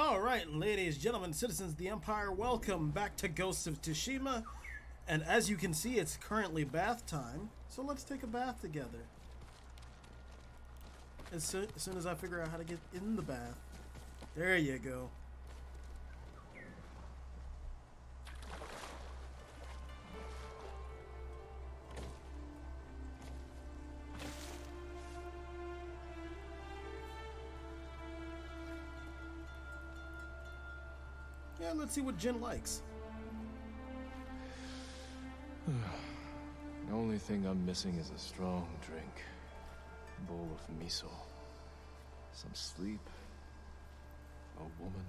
All right, ladies, gentlemen, citizens of the Empire, welcome back to Ghosts of Tsushima. And as you can see, it's currently bath time, so let's take a bath together. As as, soon as I figure out how to get in the bath. There you go. Let's see what Jin likes. The only thing I'm missing is a strong drink. A bowl of miso. Some sleep. A woman.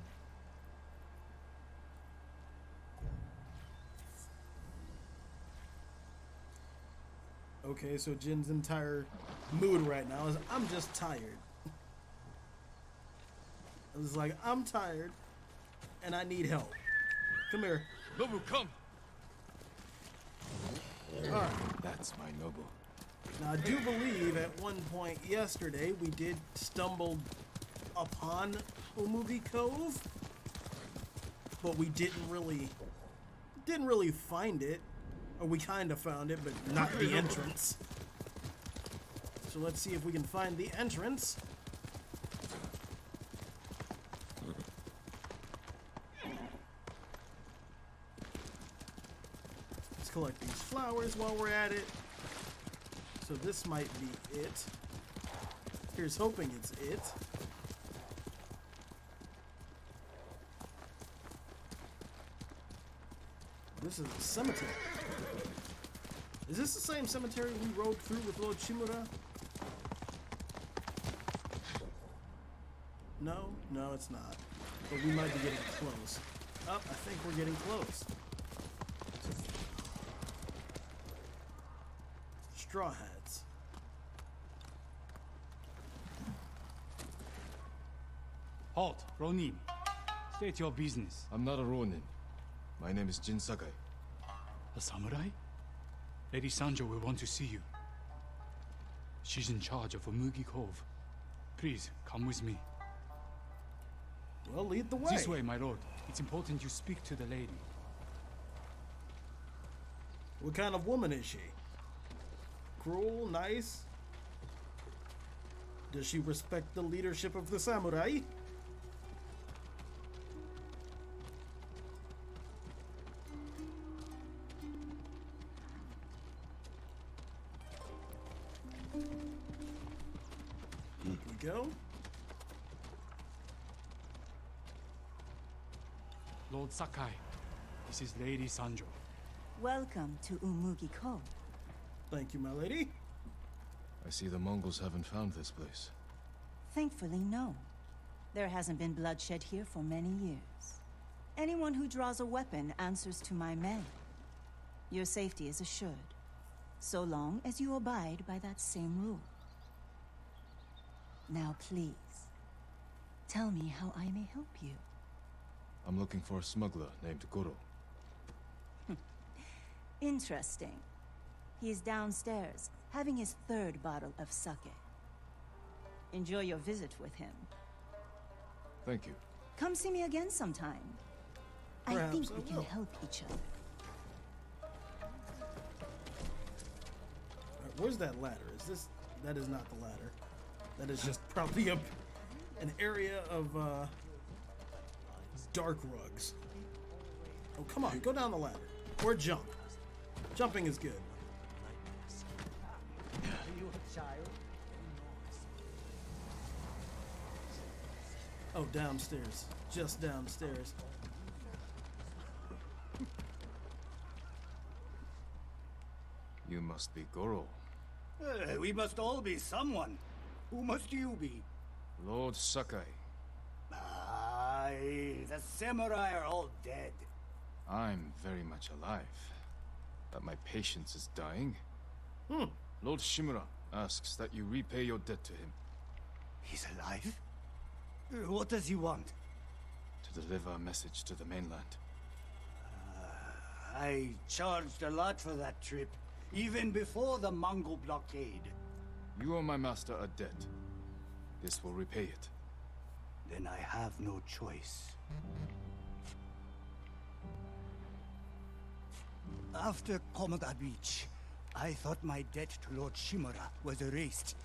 Okay, so Jin's entire mood right now is I'm just tired. It's like I'm tired and I need help. Come here. Nobu, come! Alright. That's my Nobu. Now I do believe at one point yesterday we did stumble upon Umugi Cove, but we didn't really didn't really find it. Or we kind of found it, but not the entrance. So let's see if we can find the entrance. Collect these flowers while we're at it. So this might be it. Here's hoping it's it. This is a cemetery. Is this the same cemetery we rode through with Lord Shimura? No, no, it's not. But we might be getting close. Up, I think we're getting close. Straw hats. Halt, Ronin. State your business. I'm not a Ronin. My name is Jin Sakai. A samurai? Lady Sanjo will want to see you. She's in charge of Umugi Cove. Please, come with me. Well, lead the way. This way, my lord. It's important you speak to the lady. What kind of woman is she? Cruel, nice? Does she respect the leadership of the samurai? Here we go. Lord Sakai, this is Lady Sanjo. Welcome to Umugi Cove. Thank you, my lady. I see the Mongols haven't found this place. Thankfully, no. There hasn't been bloodshed here for many years. Anyone who draws a weapon answers to my men. Your safety is assured, so long as you abide by that same rule. Now, please, tell me how I may help you. I'm looking for a smuggler named Goro. Interesting. He is downstairs, having his third bottle of sake. Enjoy your visit with him. Thank you. Come see me again sometime. I Perhaps think I we can help each other. Alright, where's that ladder? Is this... That is not the ladder. That is just probably a, an area of, uh... Dark rugs. Oh, come on. Go down the ladder. Or jump. Jumping is good. Oh, downstairs. Just downstairs. You must be Goro. Uh, we must all be someone. Who must you be? Lord Sakai. Aye, the samurai are all dead. I'm very much alive. But my patience is dying. Hmm. Lord Shimura asks that you repay your debt to him He's alive? Uh, What does he want? to deliver a message to the mainland. I charged a lot for that trip, even before the Mongol blockade. You owe my master a debt. This will repay it. then I have no choice. After Komoda Beach, I thought my debt to Lord Shimura was erased.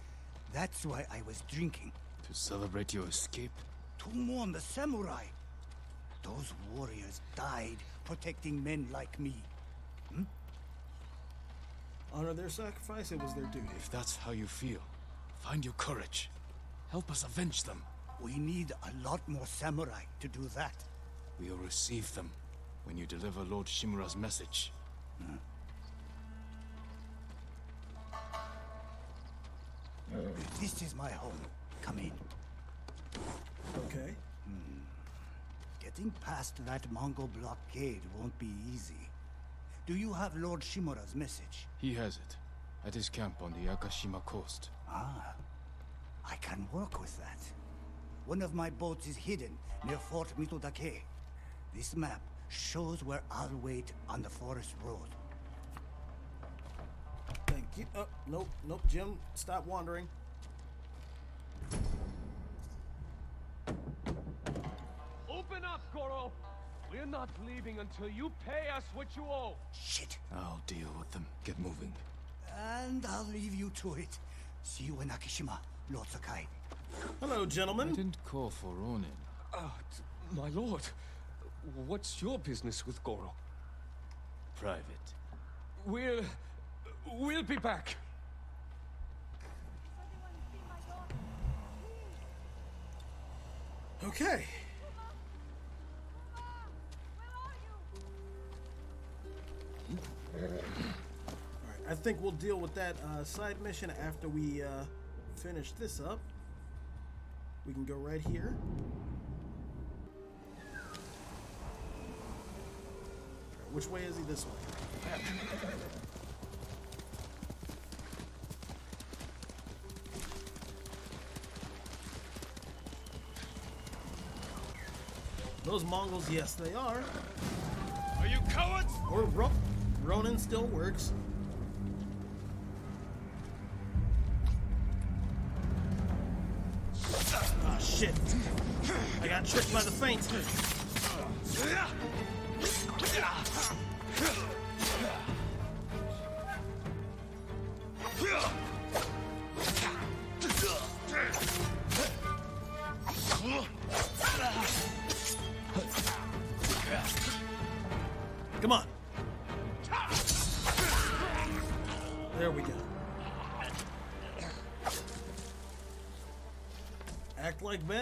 That's why I was drinking. To celebrate your escape? To mourn the samurai. Those warriors died protecting men like me. Hmm? Honor their sacrifice, it was their duty. If that's how you feel, find your courage. Help us avenge them. We need a lot more samurai to do that. We'll receive them when you deliver Lord Shimura's message. Hmm. This is my home. Come in. Okay. Getting past that Mongol blockade won't be easy. Do you have Lord Shimura's message? He has it. At his camp on the Akashima coast. Ah, I can work with that. One of my boats is hidden near Fort Mitodake. This map shows where I'll wait on the forest road. Thank you. Oh, nope, nope, Jin, stop wandering. Open up, Goro! We're not leaving until you pay us what you owe. Shit! I'll deal with them. Get moving. And I'll leave you to it. See you in Akashima, Lord Sakai. Hello, gentlemen. I gentlemen. didn't call for Ronin. Uh, t- my lord, what's your business with Goro? Private. We'll... we'll be back. Okay. Alright, I think we'll deal with that uh, side mission after we uh, finish this up. We can go right here. Which way is he? This way. Those Mongols, yes, they are. Are you cowards? Or Ro- Ronin still works. Ah, shit. I got tricked by the feint.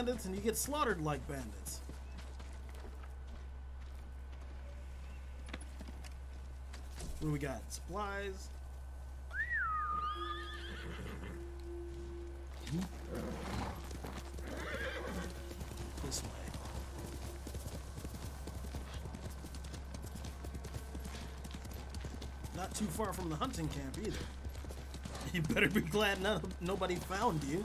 Bandits and you get slaughtered like bandits. What do we got? Supplies. This way. Not too far from the hunting camp either. You better be glad none, nobody found you.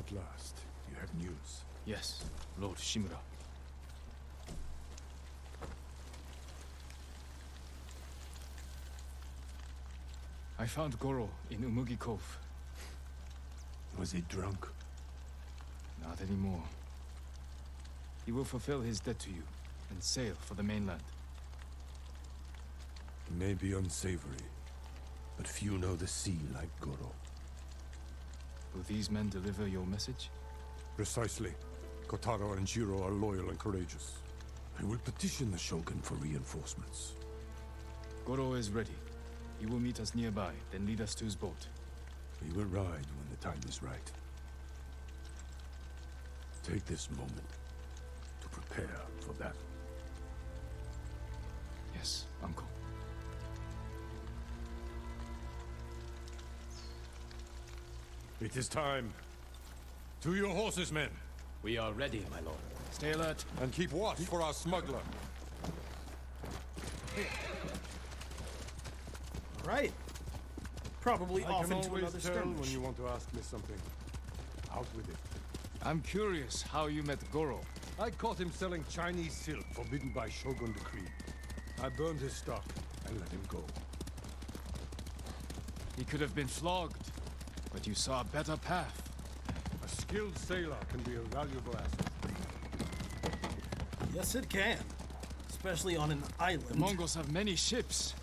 At last, you have news. Yes, I found Goro in Umugi Cove. Was he drunk? Not anymore. He will fulfill his debt to you and sail for the mainland. He may be unsavory, but few know the sea like Goro. Will these men deliver your message? Precisely. Kotaro and Jiro are loyal and courageous. I will petition the Shogun for reinforcements. Goro is ready. He will meet us nearby, then lead us to his boat. We will ride when the time is right. Take this moment to prepare for battle. Yes, Uncle. It is time. To your horses, men, We are ready, my lord. Stay alert. and keep watch for our smuggler. Right. Probably I off can into always another tell skirmish. when you want to ask me something. Out with it. I'm curious how you met Goro. I caught him selling Chinese silk forbidden by Shogun decree. I burned his stock and let him go. He could have been flogged. But you saw a better path. A skilled sailor can be a valuable asset. Yes, it can. Especially on an island. The Mongols have many ships.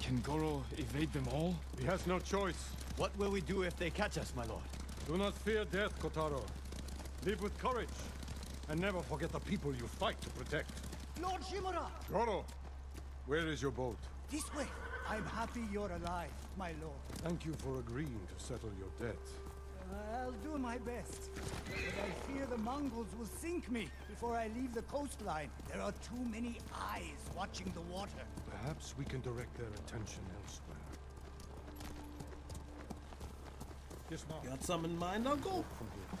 Can Goro evade them all? He has no choice. What will we do if they catch us, my lord? Do not fear death, Kotaro. Live with courage. And never forget the people you fight to protect. Lord Shimura! Goro, where is your boat? This way. I'm happy you're alive, my lord. Thank you for agreeing to settle your debt. I'll do my best. But I fear the Mongols will sink me before I leave the coastline. There are too many eyes watching the water. Perhaps we can direct their attention elsewhere. Dismount Got something in mind, Uncle? from here.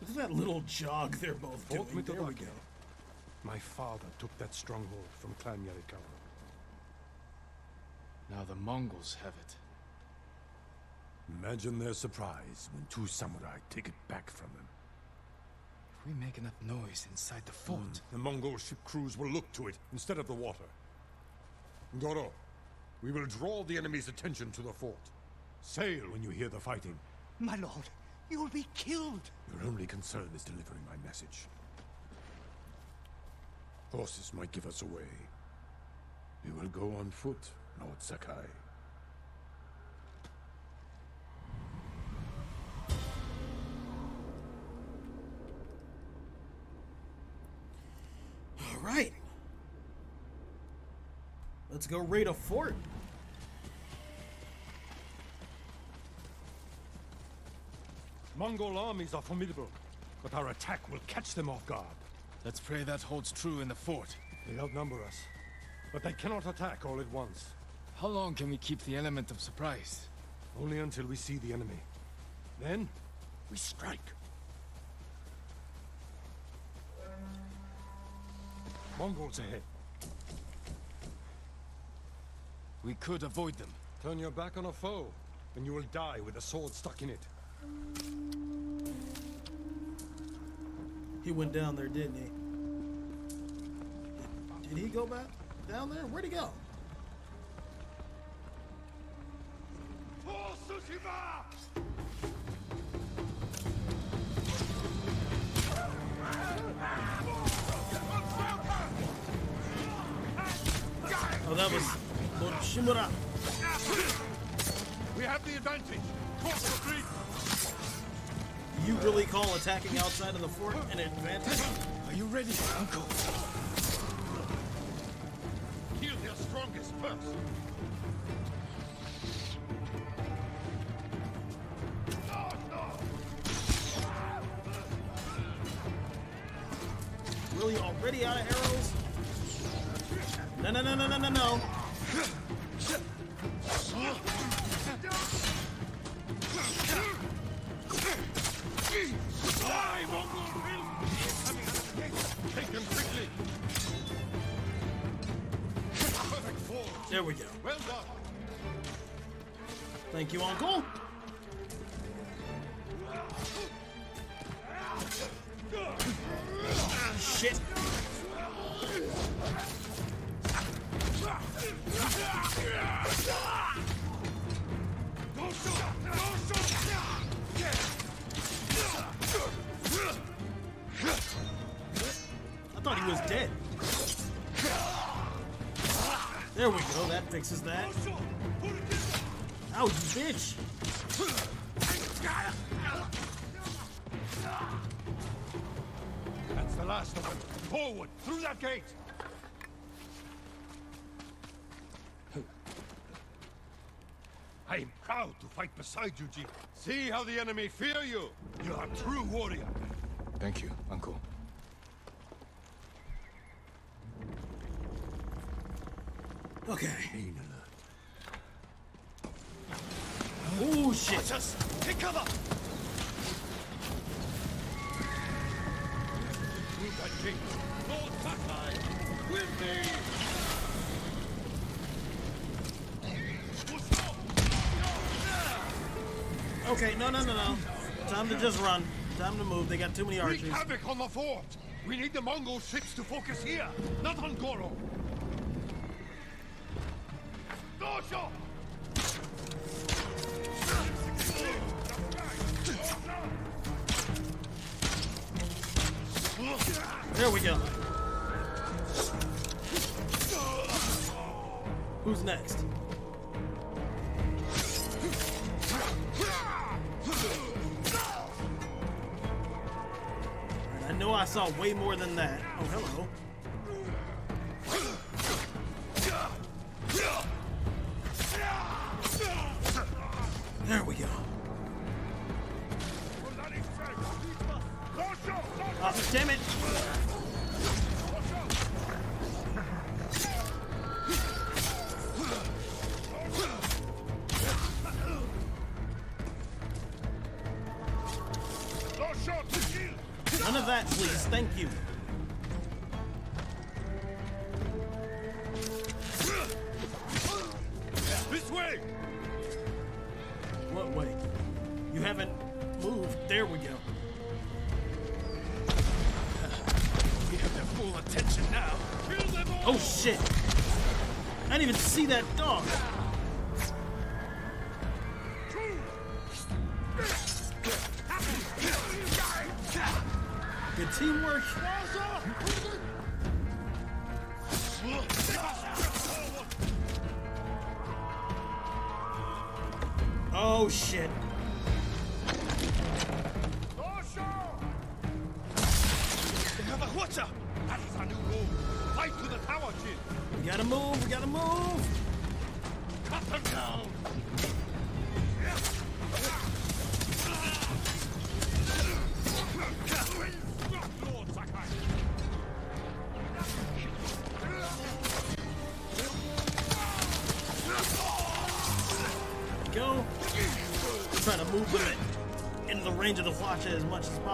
Look at that little jog they're both doing. Fort There we Mitodake. go. My father took that stronghold from Clan Yarikawa. Now the Mongols have it. Imagine their surprise when two samurai take it back from them. If we make enough noise inside the fort, hmm, The Mongol ship crews will look to it instead of the water. Goro, we will draw the enemy's attention to the fort. Sail when you hear the fighting. My lord, you'll be killed. Your only concern is delivering my message. Horses might give us away. We will go on foot, Lord Sakai. All right. Let's go raid a fort. Mongol armies are formidable, but our attack will catch them off guard. Let's pray that holds true in the fort. They outnumber us, but they cannot attack all at once. How long can we keep the element of surprise? Only until we see the enemy. Then, we strike. Mongols ahead. We could avoid them. Turn your back on a foe, and you will die with a sword stuck in it. He went down there, didn't he? Did he go back down there? Where'd he go? Oh, that was Shimura. You call attacking outside of the fort an advantage? Are you ready, Uncle? Kill their strongest first. Fixes that. Ow, bitch! That's the last of them. Forward, through that gate. I am proud to fight beside you, Ji. See how the enemy fear you. You are a true warrior. Thank you, Uncle. Okay. Oh shit! Just take cover! Through. Lord Sakai, with me. Okay, no, no, no, no. Time to just run. Time to move. They got too many Wreak archers. havoc on the fort. We need the Mongol ships to focus here, not on Goro. There we go. Who's next? I know I saw way more than that. Oh, hello.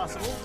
Possible.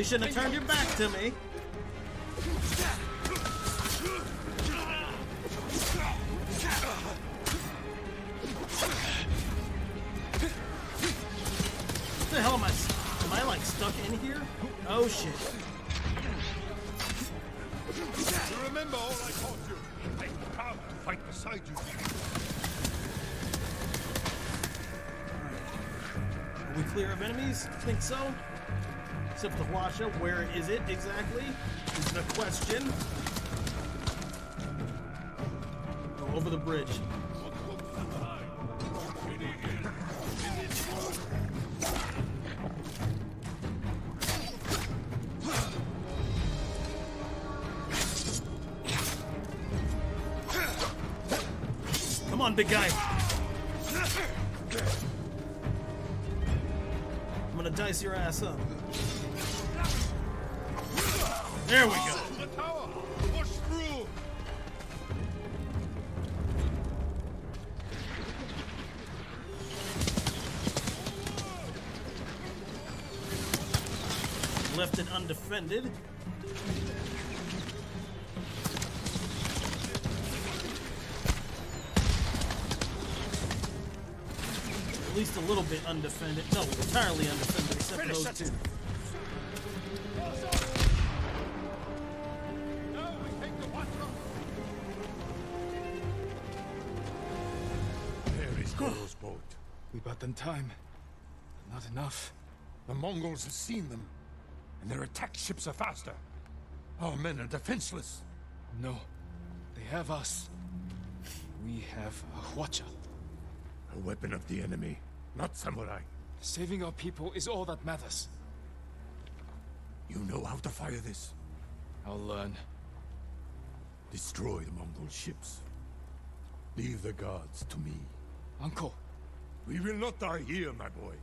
Probably shouldn't have turned your back to me. What the hell am I? Am I like stuck in here? Oh shit! You remember all I taught you? I'm proud to fight beside you. Are we clear of enemies? Think so. Hwacha, where is it exactly? Is the question. Oh, over the bridge. Come on, big guy. I'm gonna dice your ass up. There we go. The tower! Push through! Left it undefended. At least a little bit undefended. No, entirely undefended. except for those two. Time. Not enough. The Mongols have seen them, and their attack ships are faster. Our men are defenseless. No. They have us. We have a Hwacha. A weapon of the enemy, not samurai. Saving our people is all that matters. You know how to fire this. I'll learn. Destroy the Mongol ships. Leave the guards to me. Uncle, We will not die here, my boy.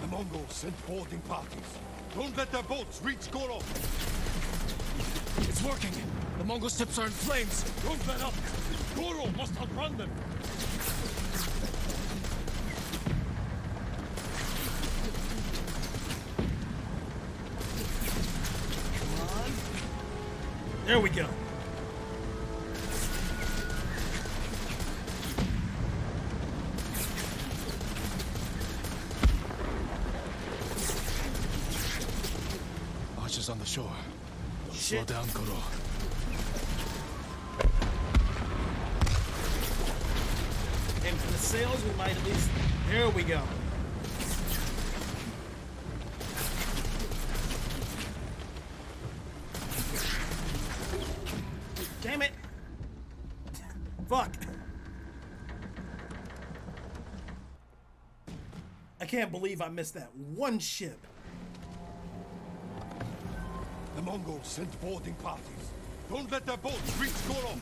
The Mongols sent boarding parties. Don't let their boats reach Goro. it's working! The Mongol ships are in flames! Don't let up. Goro must outrun them. Come on. There we go. Can't believe I missed that one ship. The Mongols sent boarding parties. Don't let their boats reach Goro.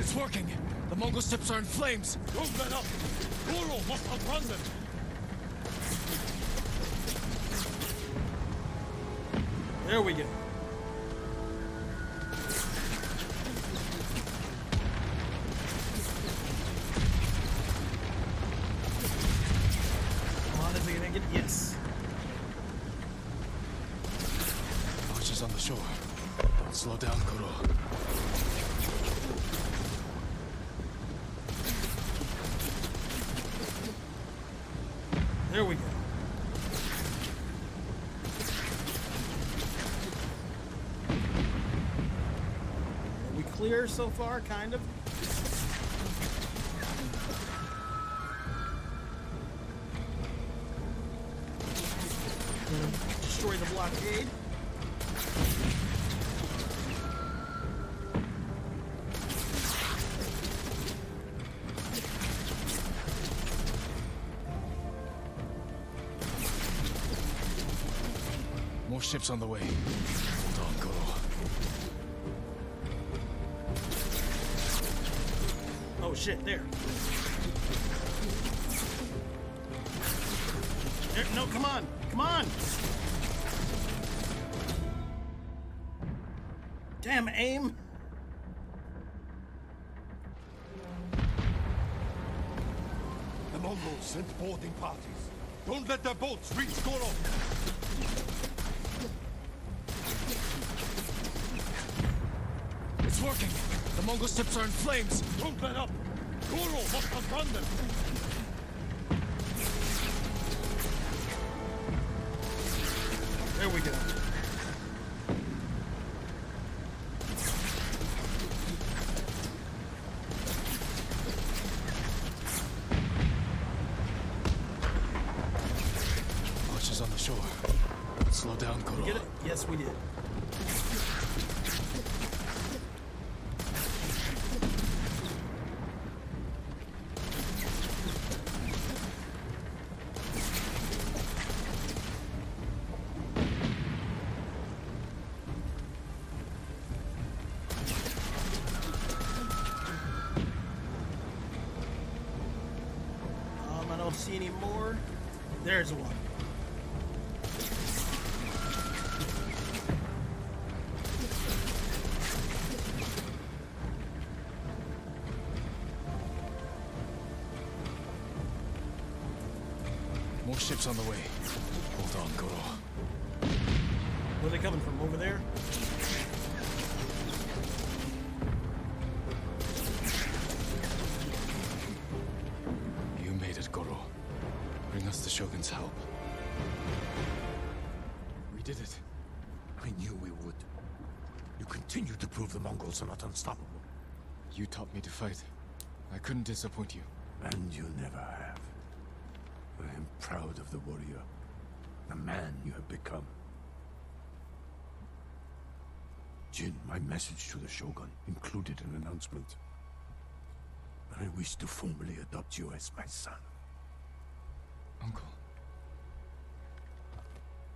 It's working! The Mongol ships are in flames! Don't let up. Goro must outrun them. There we go. Clear so far, kind of? Destroy the blockade. More ships on the way. Shit, there. There, no, come on, come on. Damn aim. The Mongols sent boarding parties. Don't let their boats reach Goro. It's working! The Mongol ships are in flames! Don't let up. Goro must have run them. Mongols are not unstoppable. You taught me to fight. I couldn't disappoint you. And you never have. I am proud of the warrior. The man you have become. Jin, my message to the Shogun included an announcement. I wish to formally adopt you as my son. Uncle.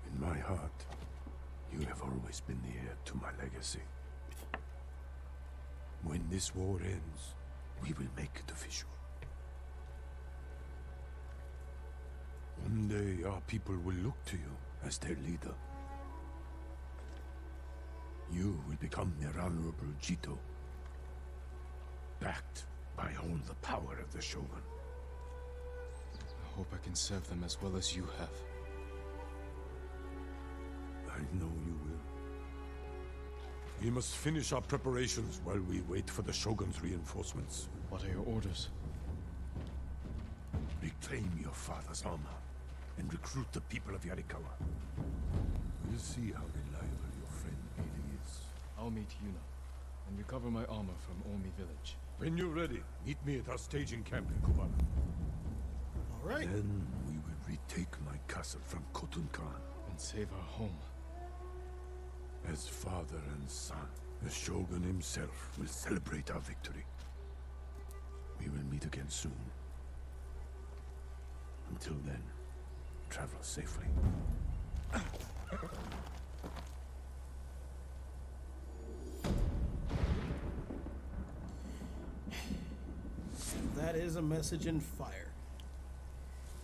In my heart, you have always been the heir to my legacy. When this war ends, we will make it official. One day, our people will look to you as their leader. You will become their honorable Jito, backed by all the power of the Shogun. I hope I can serve them as well as you have. I know. We must finish our preparations while we wait for the Shogun's reinforcements. What are your orders? Reclaim your father's armor and recruit the people of Yarikawa. We'll see how reliable your friend really is. I'll meet Yuna and recover my armor from Omi village. When you're ready, meet me at our staging camp in Kubana. All right. Then we will retake my castle from Khotun Khan. And save our home. As father and son, the Shogun himself will celebrate our victory. We will meet again soon. Until then, travel safely. That is a message in fire.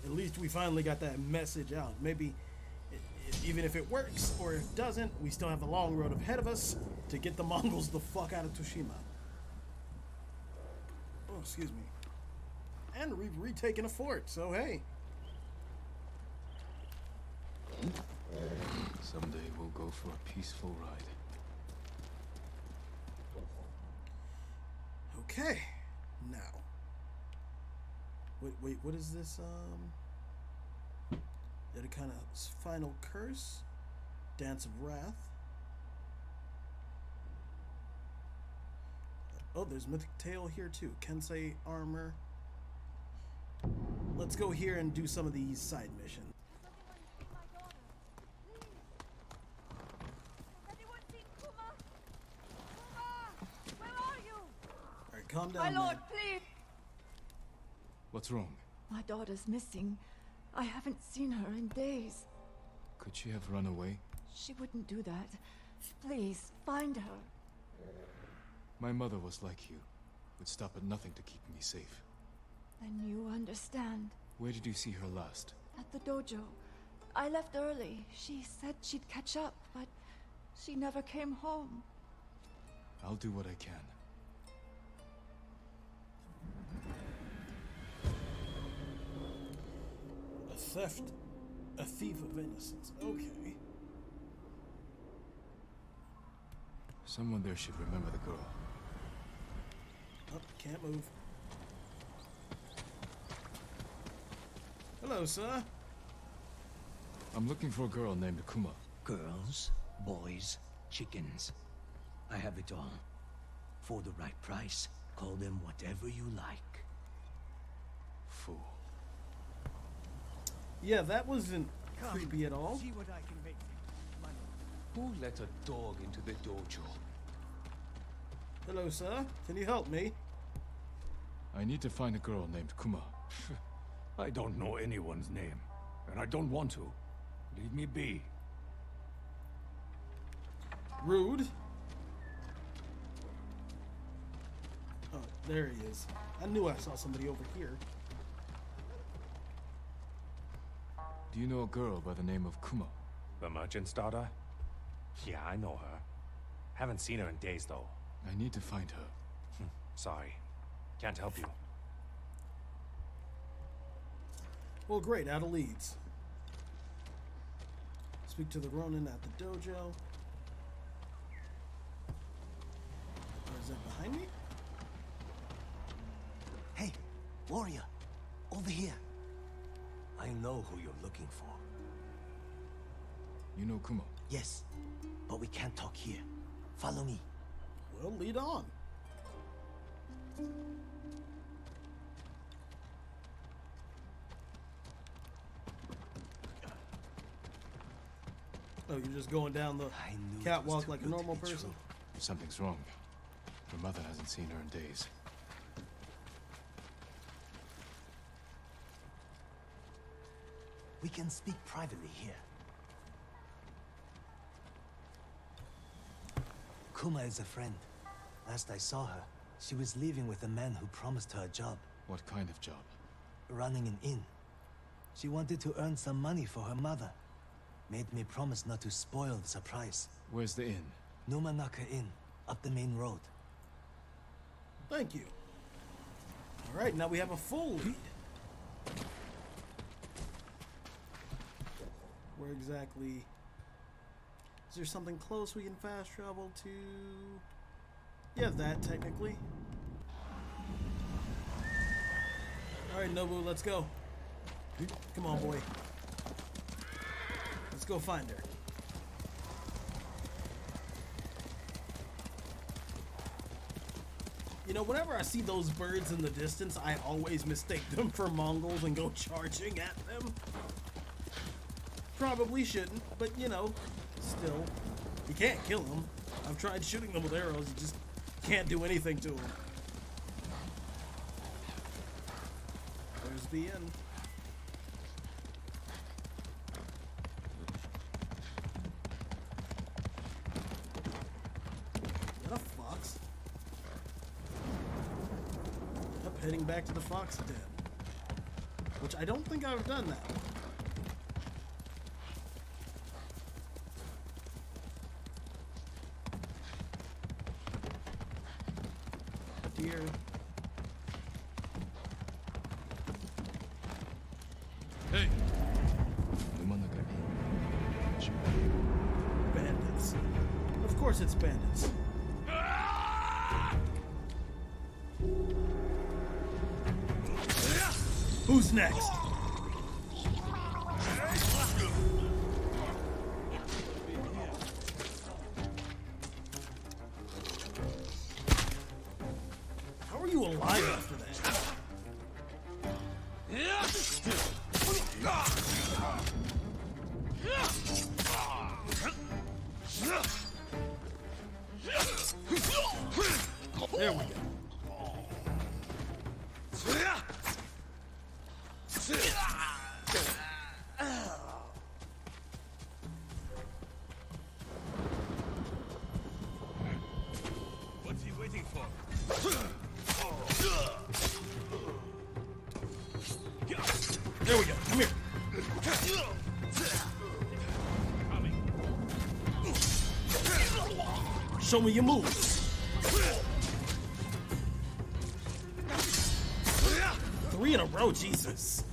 At least we finally got that message out. Maybe even if it works or if it doesn't, we still have a long road ahead of us to get the Mongols the fuck out of Tsushima. Oh, excuse me. And we've retaken a fort, so hey. Someday we'll go for a peaceful ride. Okay. Now. Wait, wait, what is this? Um. That kind of final curse? Dance of Wrath. Oh, there's Mythic Tale here too. Kensei armor. Let's go here and do some of these side missions. Anyone seen Kuma? Kuma! Where are you? Alright, calm down. My man. lord, please! What's wrong? My daughter's missing. I haven't seen her in days. Could she have run away? She wouldn't do that. Please, find her. My mother was like you. Would stop at nothing to keep me safe. Then you understand. Where did you see her last? At the dojo. I left early. She said she'd catch up, but she never came home. I'll do what I can. Theft. A thief of innocence. Okay. Someone there should remember the girl. Oh, can't move. Hello, sir. I'm looking for a girl named Kuma. Girls, boys, chickens. I have it all. For the right price, call them whatever you like. Fool. Yeah, that wasn't creepy at all. See what I can make. Who let a dog into the dojo? Hello, sir. Can you help me? I need to find a girl named Kuma. I don't know anyone's name, and I don't want to. Leave me be. Rude. Oh, there he is. I knew I saw somebody over here. Do you know a girl by the name of Kuma? The merchant's daughter? Yeah, I know her. Haven't seen her in days, though. I need to find her. Hm, sorry. Can't help you. Well, great. Out of leads. Speak to the Ronin at the dojo. Or is that behind me? Hey, warrior, over here. I know who you're looking for. You know Kumo? Yes, but we can't talk here. Follow me. Well, lead on. Oh, you're just going down the catwalk like a normal person? Something's wrong. Her mother hasn't seen her in days. We can speak privately here. Kuma is a friend. Last I saw her, she was leaving with a man who promised her a job. What kind of job? Running an inn. She wanted to earn some money for her mother. Made me promise not to spoil the surprise. Where's the inn? Numanaka Inn, up the main road. Thank you. All right, now we have a full lead. Where exactly... Is there something close we can fast travel to? Yeah, that, technically. Alright, Nobu, let's go. Come on, boy. Let's go find her. You know, whenever I see those birds in the distance, I always mistake them for Mongols and go charging at them. Probably shouldn't, but you know, still, you can't kill them. I've tried shooting them with arrows, you just can't do anything to them. There's the end. Fox? Yep, heading back to the fox den. Which I don't think I've done that. Show me your moves. Three in a row, Jesus.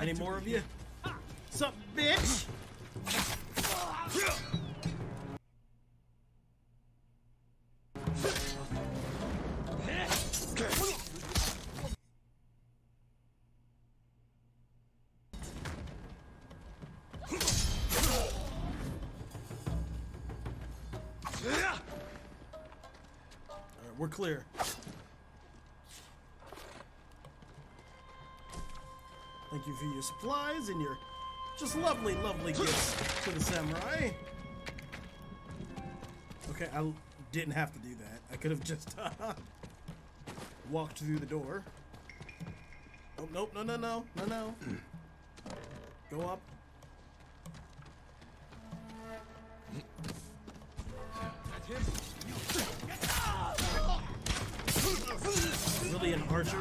Any more of you? Bitch? We're clear. Thank you for your supplies and your just lovely, lovely gifts to the samurai. Okay, I didn't have to do that. I could have just uh, walked through the door. Oh, nope, no, no, no, no, no. Go up. Really an archer?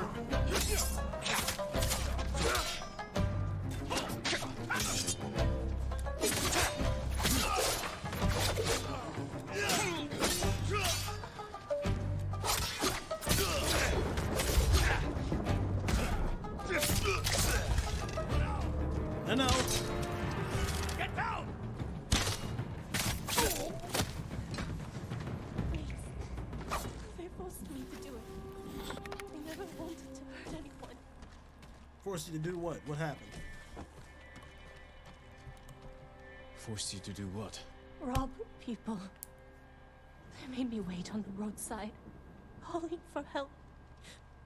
What? What happened? Forced you to do what? Rob people. They made me wait on the roadside, calling for help.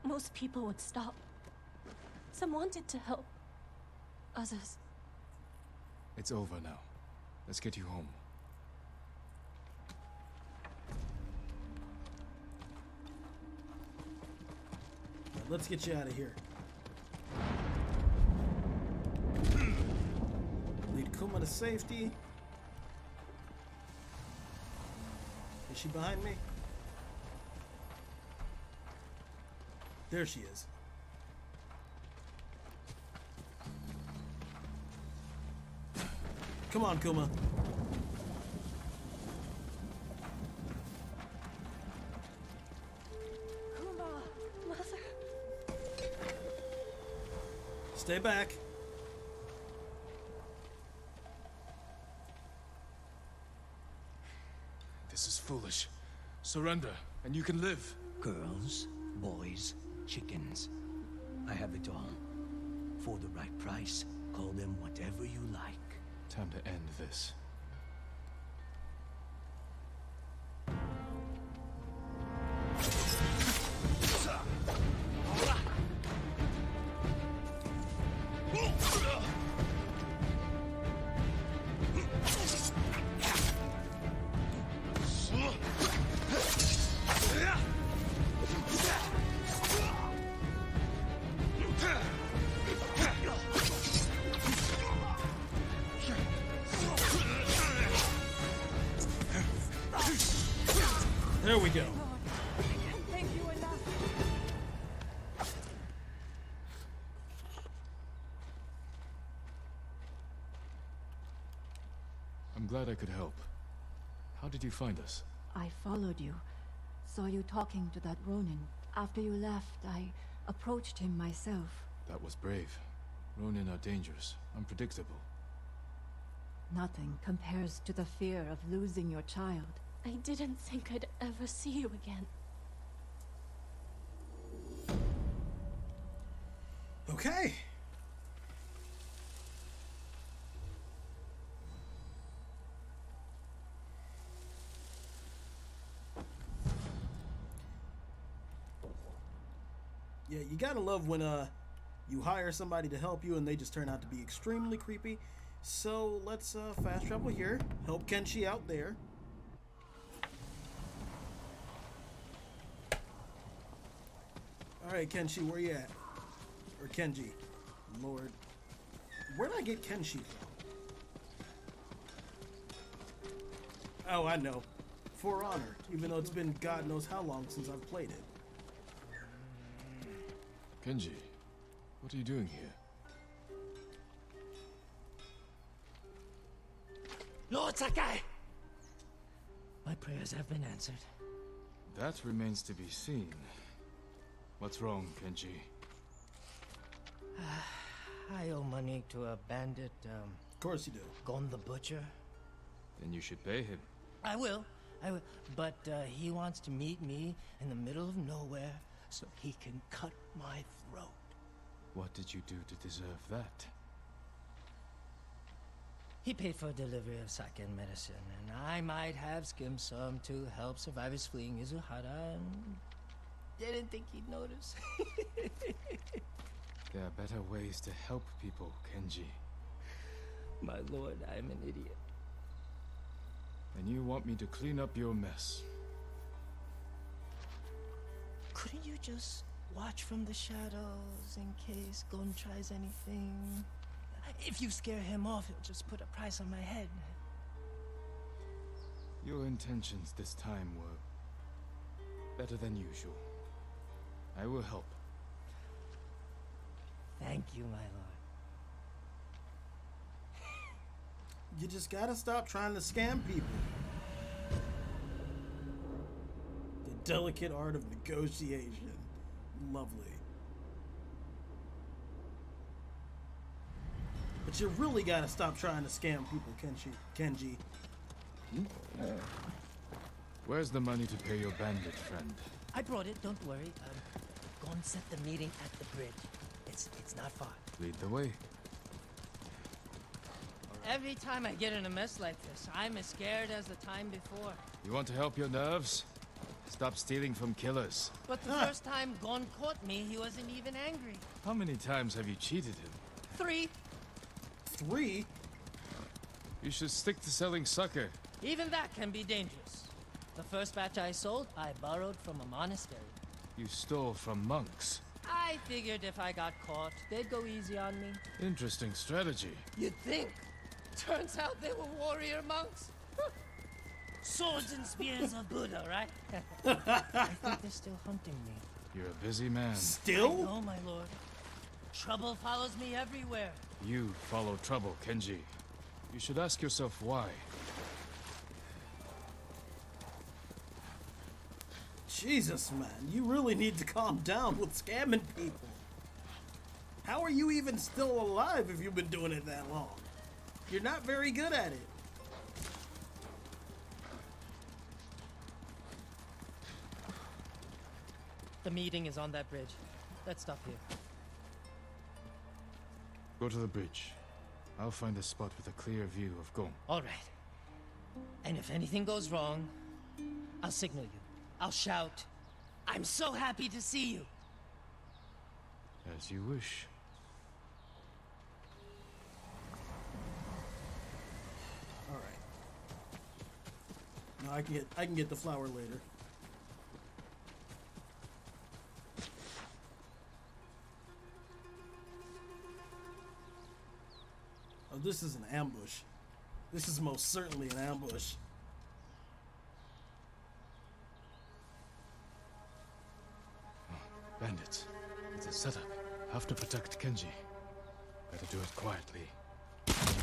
Most people would stop. Some wanted to help. Others. It's over now. Let's get you home. Let's get you out of here. Kuma to safety. Is she behind me? There she is. Come on, Kuma. Kuma, mother. Stay back. This is foolish. Surrender, and you can live. Girls, boys, chickens. I have it all. For the right price, call them whatever you like. Time to end this. Did you find us? I followed you. Saw you talking to that Ronin. After you left, I approached him myself. That was brave. Ronin are dangerous, unpredictable. Nothing compares to the fear of losing your child. I didn't think I'd ever see you again. Okay. Yeah, you gotta love when uh you hire somebody to help you and they just turn out to be extremely creepy. So let's uh, fast travel here. Help Kenshi out there. All right, Kenshi, where you at? Or Kenji? Lord, where did I get Kenshi from? Oh, I know. For Honor, even though it's been God knows how long since I've played it. Kenji, what are you doing here? Lord Sakai! My prayers have been answered. That remains to be seen. What's wrong, Kenji? I owe money to a bandit, um... Of course you do. Gon the Butcher. Then you should pay him. I will. I will. But uh, he wants to meet me in the middle of nowhere so he can cut my throat. What did you do to deserve that? He paid for delivery of sake and medicine, and I might have skimmed some to help survivors fleeing Izuhara, and didn't think he'd notice. There are better ways to help people, Kenji. My lord, I'm an idiot. And you want me to clean up your mess. Couldn't you just watch from the shadows in case Gon tries anything? If you scare him off, he'll just put a price on my head. Your intentions this time were better than usual. I will help. Thank you, my lord. You just gotta stop trying to scam people. Delicate art of negotiation. Lovely. But you really gotta stop trying to scam people, Kenji. Kenji. Where's the money to pay your bandit friend? I brought it, don't worry. Um, go and set the meeting at the bridge. It's, it's not far. Lead the way. Every time I get in a mess like this, I'm as scared as the time before. You want to help your nerves? Stop stealing from killers. But the first time Gon caught me, he wasn't even angry. How many times have you cheated him? Three. Three? You should stick to selling sake. Even that can be dangerous. The first batch I sold, I borrowed from a monastery. You stole from monks. I figured if I got caught, they'd go easy on me. Interesting strategy. You'd think. Turns out they were warrior monks. Swords and spears of Buddha, right? I think they're still hunting me. You're a busy man. Still? know, my lord. Trouble follows me everywhere. You follow trouble, Kenji. You should ask yourself why. Jesus, man, you really need to calm down with scamming people. How are you even still alive if you've been doing it that long? You're not very good at it. The meeting is on that bridge. Let's stop here. Go to the bridge. I'll find a spot with a clear view of Gon. All right. And if anything goes wrong, I'll signal you. I'll shout, I'm so happy to see you. As you wish. All right. No, I can get I can get the flower later. This is an ambush. This is most certainly an ambush. Oh, bandits. It's a setup. Have to protect Kenji. Better do it quietly.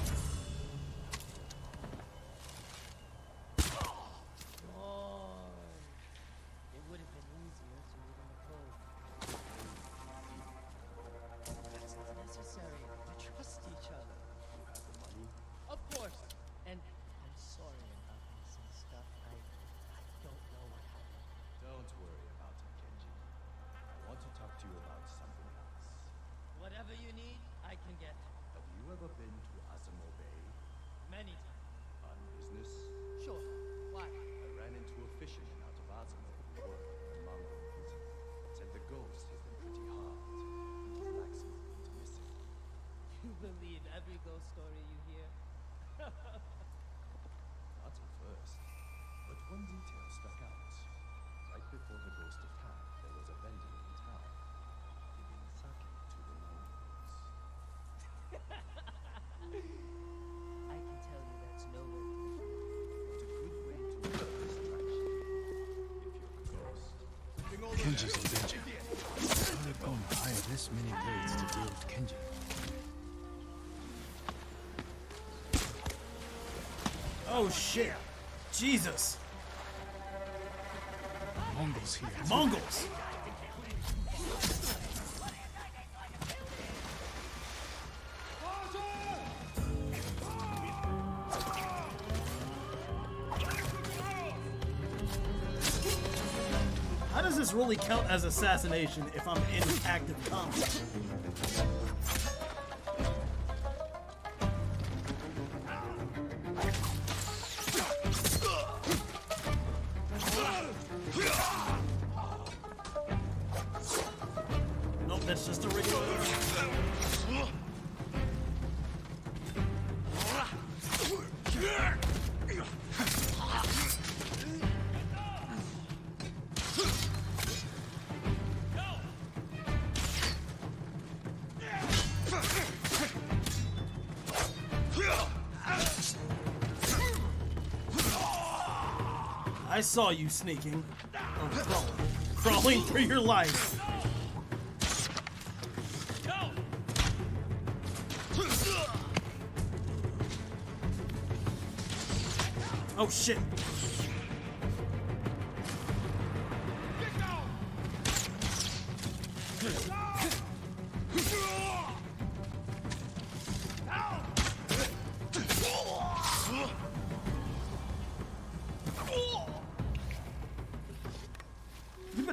Kenji's in danger. How did Gon hire this many blades to deal with Kenji? Oh shit! Jesus! Mongols here. Mongols! Count as assassination if I'm in active combat? Saw you sneaking. Or crawling. Crawling for your life. Oh shit.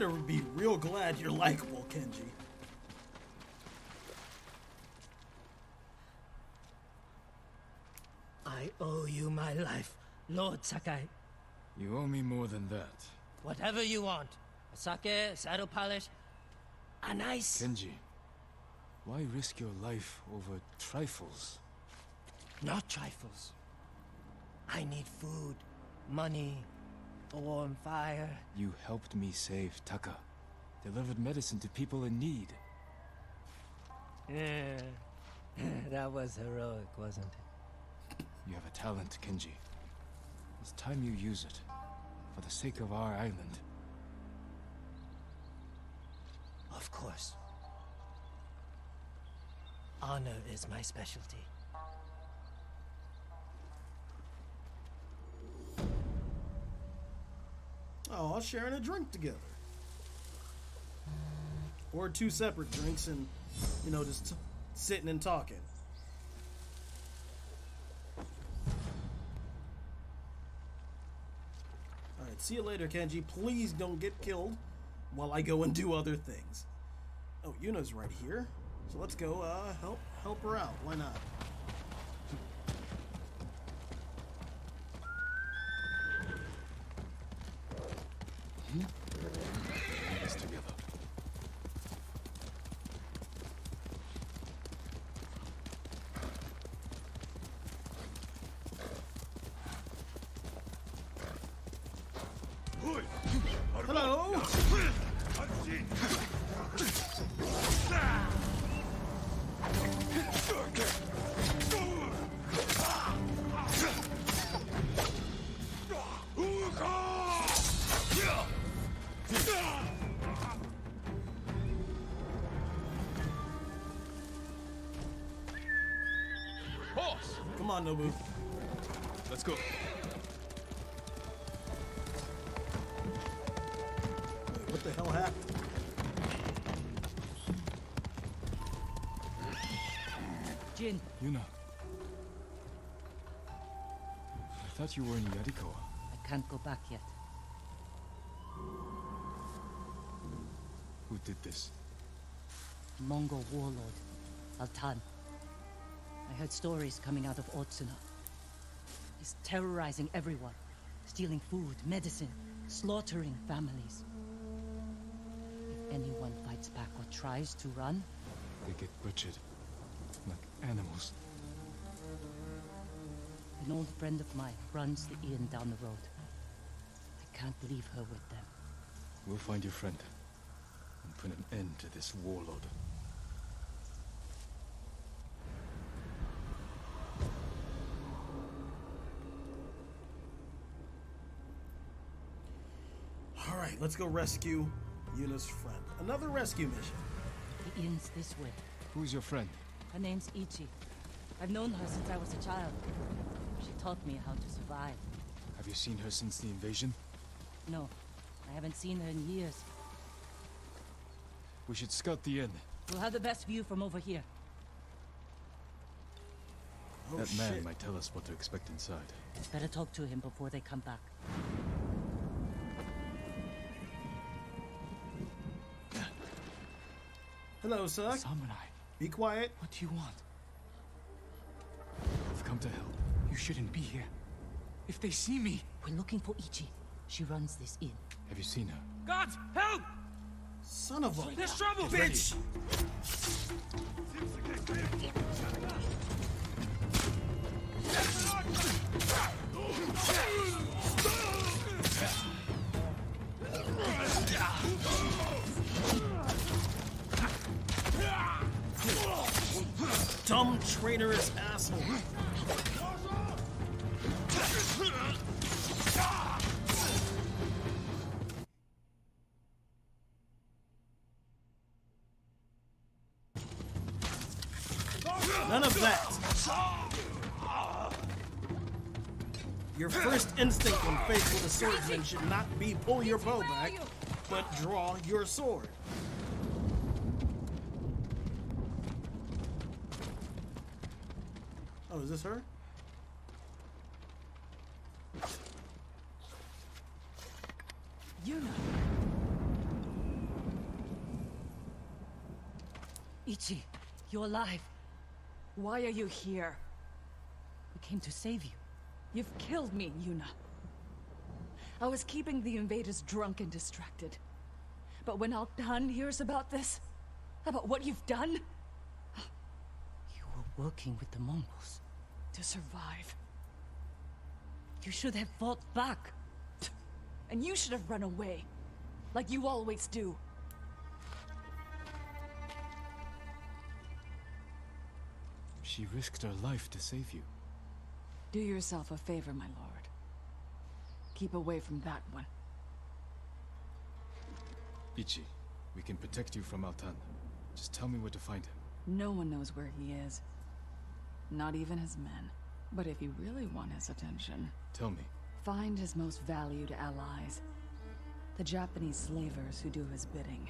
Better be real glad you're likable, Kenji. I owe you my life, Lord Sakai. You owe me more than that. Whatever you want. A sake, a saddle polish, a nice... Kenji, why risk your life over trifles? Not trifles. I need food, money, fire. You helped me save Taka. Delivered medicine to people in need. Yeah. that was heroic, wasn't it? You have a talent, Kenji. It's time you use it. For the sake of our island. Of course. Honor is my specialty. Oh, sharing a drink together. Or two separate drinks and, you know, just sitting and talking. Alright, see you later, Kenji. Please don't get killed while I go and do other things. Oh, Yuna's right here. So let's go uh, help help her out. Why not? On, Nobu. Let's go. What the hell happened? Jin, Yuna. I thought you were in Yarikawa. I can't go back yet. Who did this? Mongol warlord, Altan. Heard stories coming out of Otsuna. He's terrorizing everyone, stealing food, medicine, slaughtering families. If anyone fights back or tries to run, They get butchered. Like animals. an old friend of mine runs the inn down the road. I can't leave her with them. We'll find your friend. And put an end to this warlord. Alright, let's go rescue Yuna's friend. Another rescue mission. The inn's this way. Who's your friend? Her name's Ichi. I've known her since I was a child. She taught me how to survive. Have you seen her since the invasion? No, I haven't seen her in years. We should scout the inn. We'll have the best view from over here. Oh, that man shit. might tell us what to expect inside. Better talk to him before they come back. Hello, sir. Samurai, Be quiet. what do you want? I've come to help. You shouldn't be here. If they see me... We're looking for Ichi. She runs this inn. Have you seen her? Gods, help! Son of a There's trouble! bitch! Dumb traitorous asshole. None of that. Your first instinct when faced with a swordsman should not be pull your bow back, but draw your sword. is this her? Yuna. Ichi, you're alive. Why are you here? We came to save you. You've killed me, Yuna. I was keeping the invaders drunk and distracted. But when Altan hears about this, about what you've done... You were working with the Mongols. To survive. You should have fought back. And you should have run away. Like you always do. She risked her life to save you. Do yourself a favor, my lord. Keep away from that one. Ichi, we can protect you from Altan. Just tell me where to find him. No one knows where he is. Not even his men. But if you really want his attention... Tell me. Find his most valued allies. The Japanese slavers who do his bidding.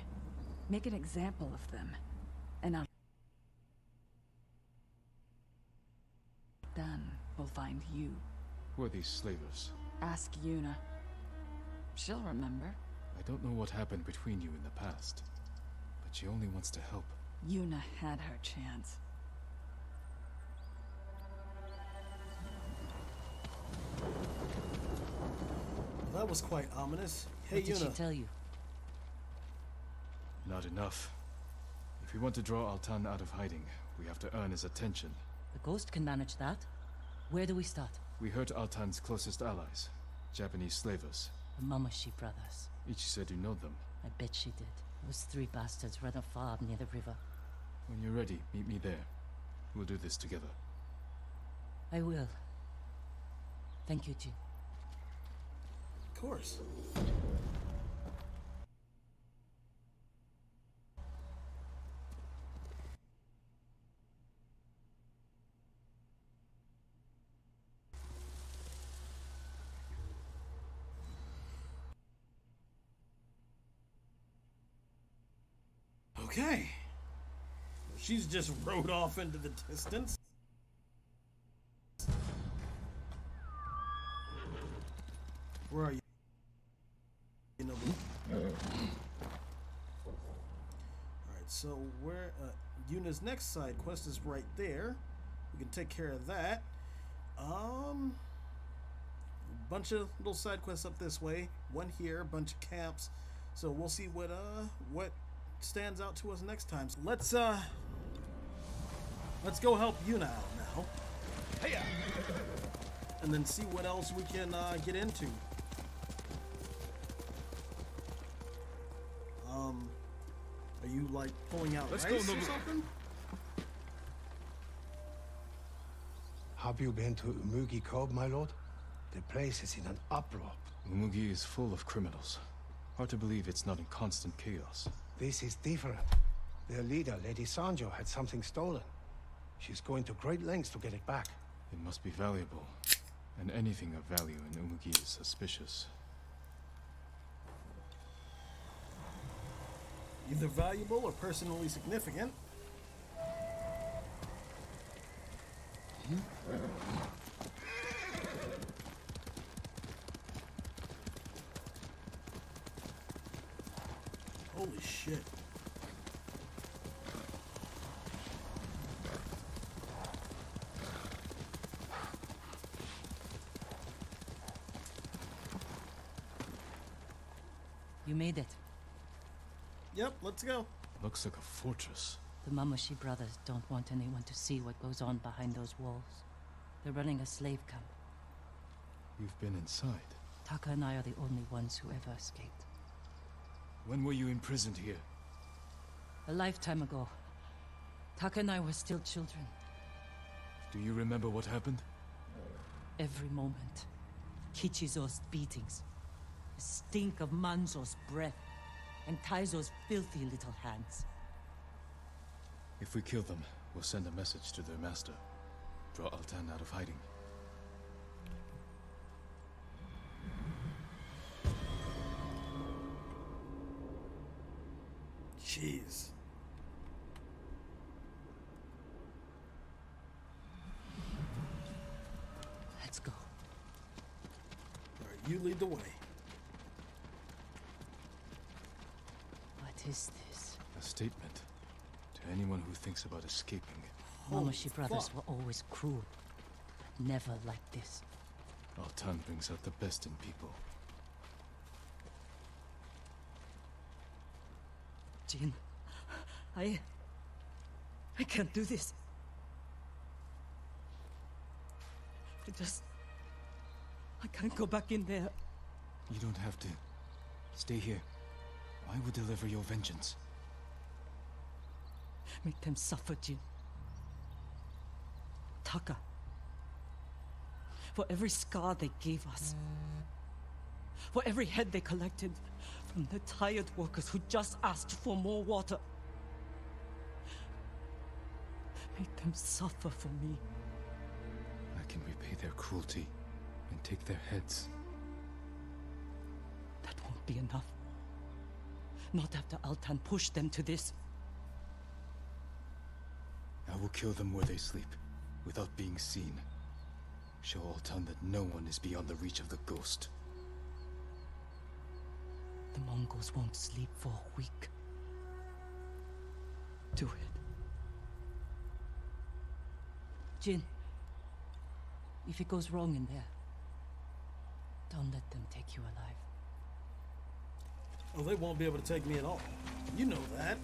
Make an example of them. And I'll. Then we'll find you. Who are these slavers? Ask Yuna. She'll remember. I don't know what happened between you in the past, but she only wants to help. Yuna had her chance. That was quite ominous. Hey, what did Yuna. she tell you? Not enough. If we want to draw Altan out of hiding, we have to earn his attention. The ghost can manage that. Where do we start? We hurt Altan's closest allies, Japanese slavers. The Mamushi brothers. Ichi said you know them. I bet she did. Those three bastards run a farm near the river. When you're ready, meet me there. We'll do this together. I will. Thank you, Jin. Of course. Okay. She's just rode off into the distance. Where are you? You know. Alright, so where uh, Yuna's next side quest is right there. We can take care of that. Um bunch of little side quests up this way. One here, a bunch of camps. So we'll see what uh what stands out to us next time. So let's uh let's go help Yuna out now. Hey And then see what else we can uh, get into. Um are you like pulling out Let's go, rice or Nobu. something? Have you been to Umugi Cove, my lord? The place is in an uproar. Umugi is full of criminals. Hard to believe it's not in constant chaos. This is different. Their leader, Lady Sanjo, had something stolen. She's going to great lengths to get it back. It must be valuable. And anything of value in Umugi is suspicious. Either valuable or personally significant. Hmm. Holy shit. You made it. Yep, let's go. Looks like a fortress. The Mamushi brothers don't want anyone to see what goes on behind those walls. They're running a slave camp. You've been inside. Taka and I are the only ones who ever escaped. When were you imprisoned here? A lifetime ago. Taka and I were still children. Do you remember what happened? Every moment. Kichizo's beatings. The stink of Manzo's breath. And Taizo's filthy little hands. If we kill them, we'll send a message to their master. Draw Altan out of hiding. Jeez. Let's go. Alright, you lead the way. What is this? A statement. To anyone who thinks about escaping, Mamushi brothers were always cruel. Never like this. Altan brings out the best in people. Jin, I... I can't do this. I just... I can't go back in there. You don't have to. Stay here. I will deliver your vengeance. Make them suffer, Jin. Taka. For every scar they gave us. For every head they collected from the tired workers who just asked for more water. Make them suffer for me. I can repay their cruelty and take their heads. That won't be enough. Not after Altan pushed them to this. I will kill them where they sleep, without being seen. Show Altan that no one is beyond the reach of the ghost. The Mongols won't sleep for a week. Do it. Jin, if it goes wrong in there, don't let them take you alive. Oh, they won't be able to take me at all. You know that.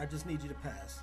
I just need you to pass.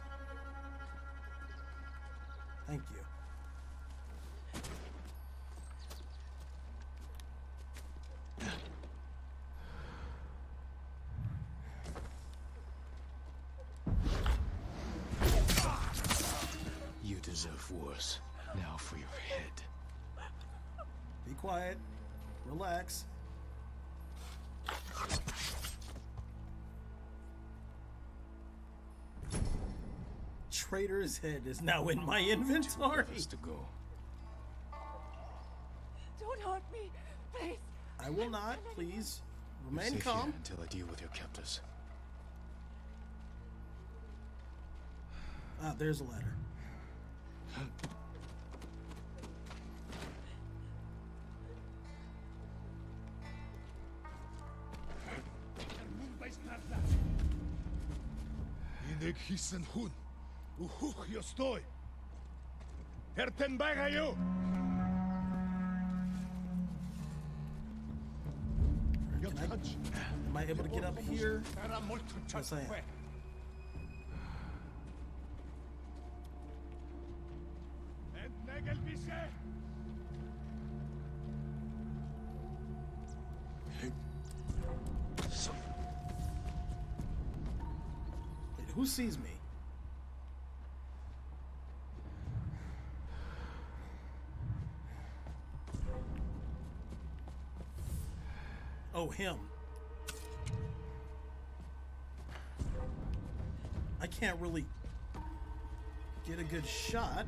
Traitor's head is now in my inventory. to go. Don't hurt me, please. I will not, please. Remain calm. until I deal with your captors. Ah, there's a letter. Inek hissen hun. Uhuch jo stoj. Herten baga jo. Can I, am I able to get up here? Yes, I am. Oh, him. I can't really get a good shot.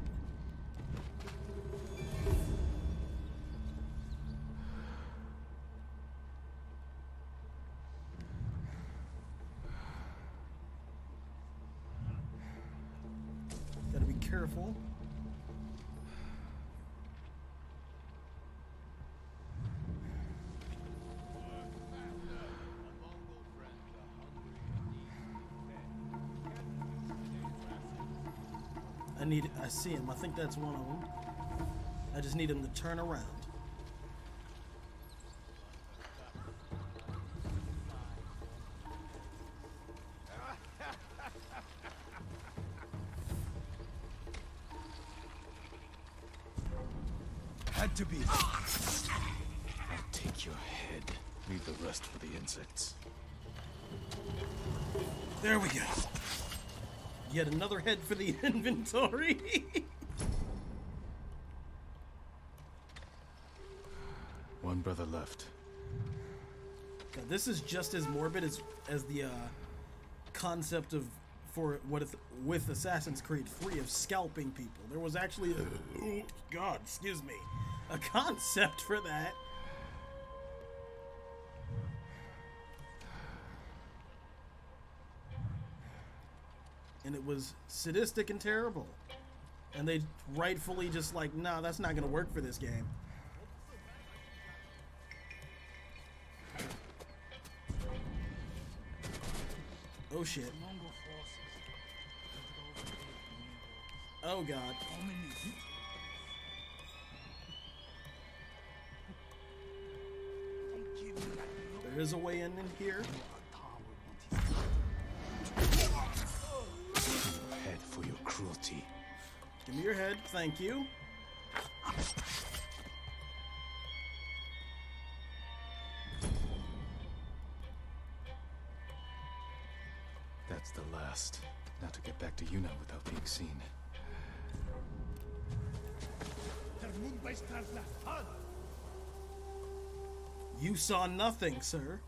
I see him. I think that's one of them. I just need him to turn around. Yet another head for the inventory. One brother left. God, this is just as morbid as as the uh, concept of for what if, with Assassin's Creed 3 of scalping people. There was actually a, oh God, excuse me, a concept for that. And it was sadistic and terrible. And they rightfully just like, nah, that's not gonna work for this game. Oh shit. Oh god. There is a way in in here. Cruelty. Give me your head, thank you. That's the last. Now to get back to Yuna without being seen. You saw nothing, sir.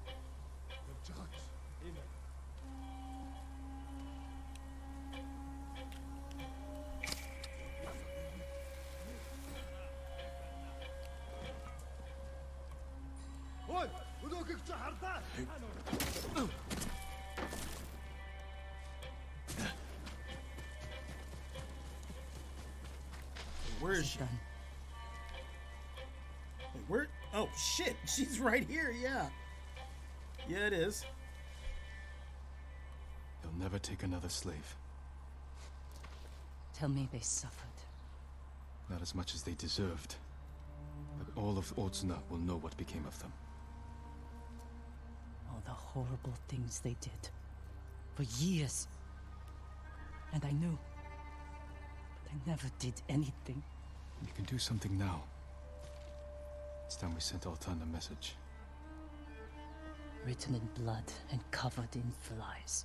she's right here. Yeah. Yeah, it is. They'll never take another slave. Tell me they suffered. Not as much as they deserved. But all of Otsuna will know what became of them. All the horrible things they did. For years. And I knew. But I never did anything. We can do something now. It's time we sent Altan a message. Written in blood and covered in flies.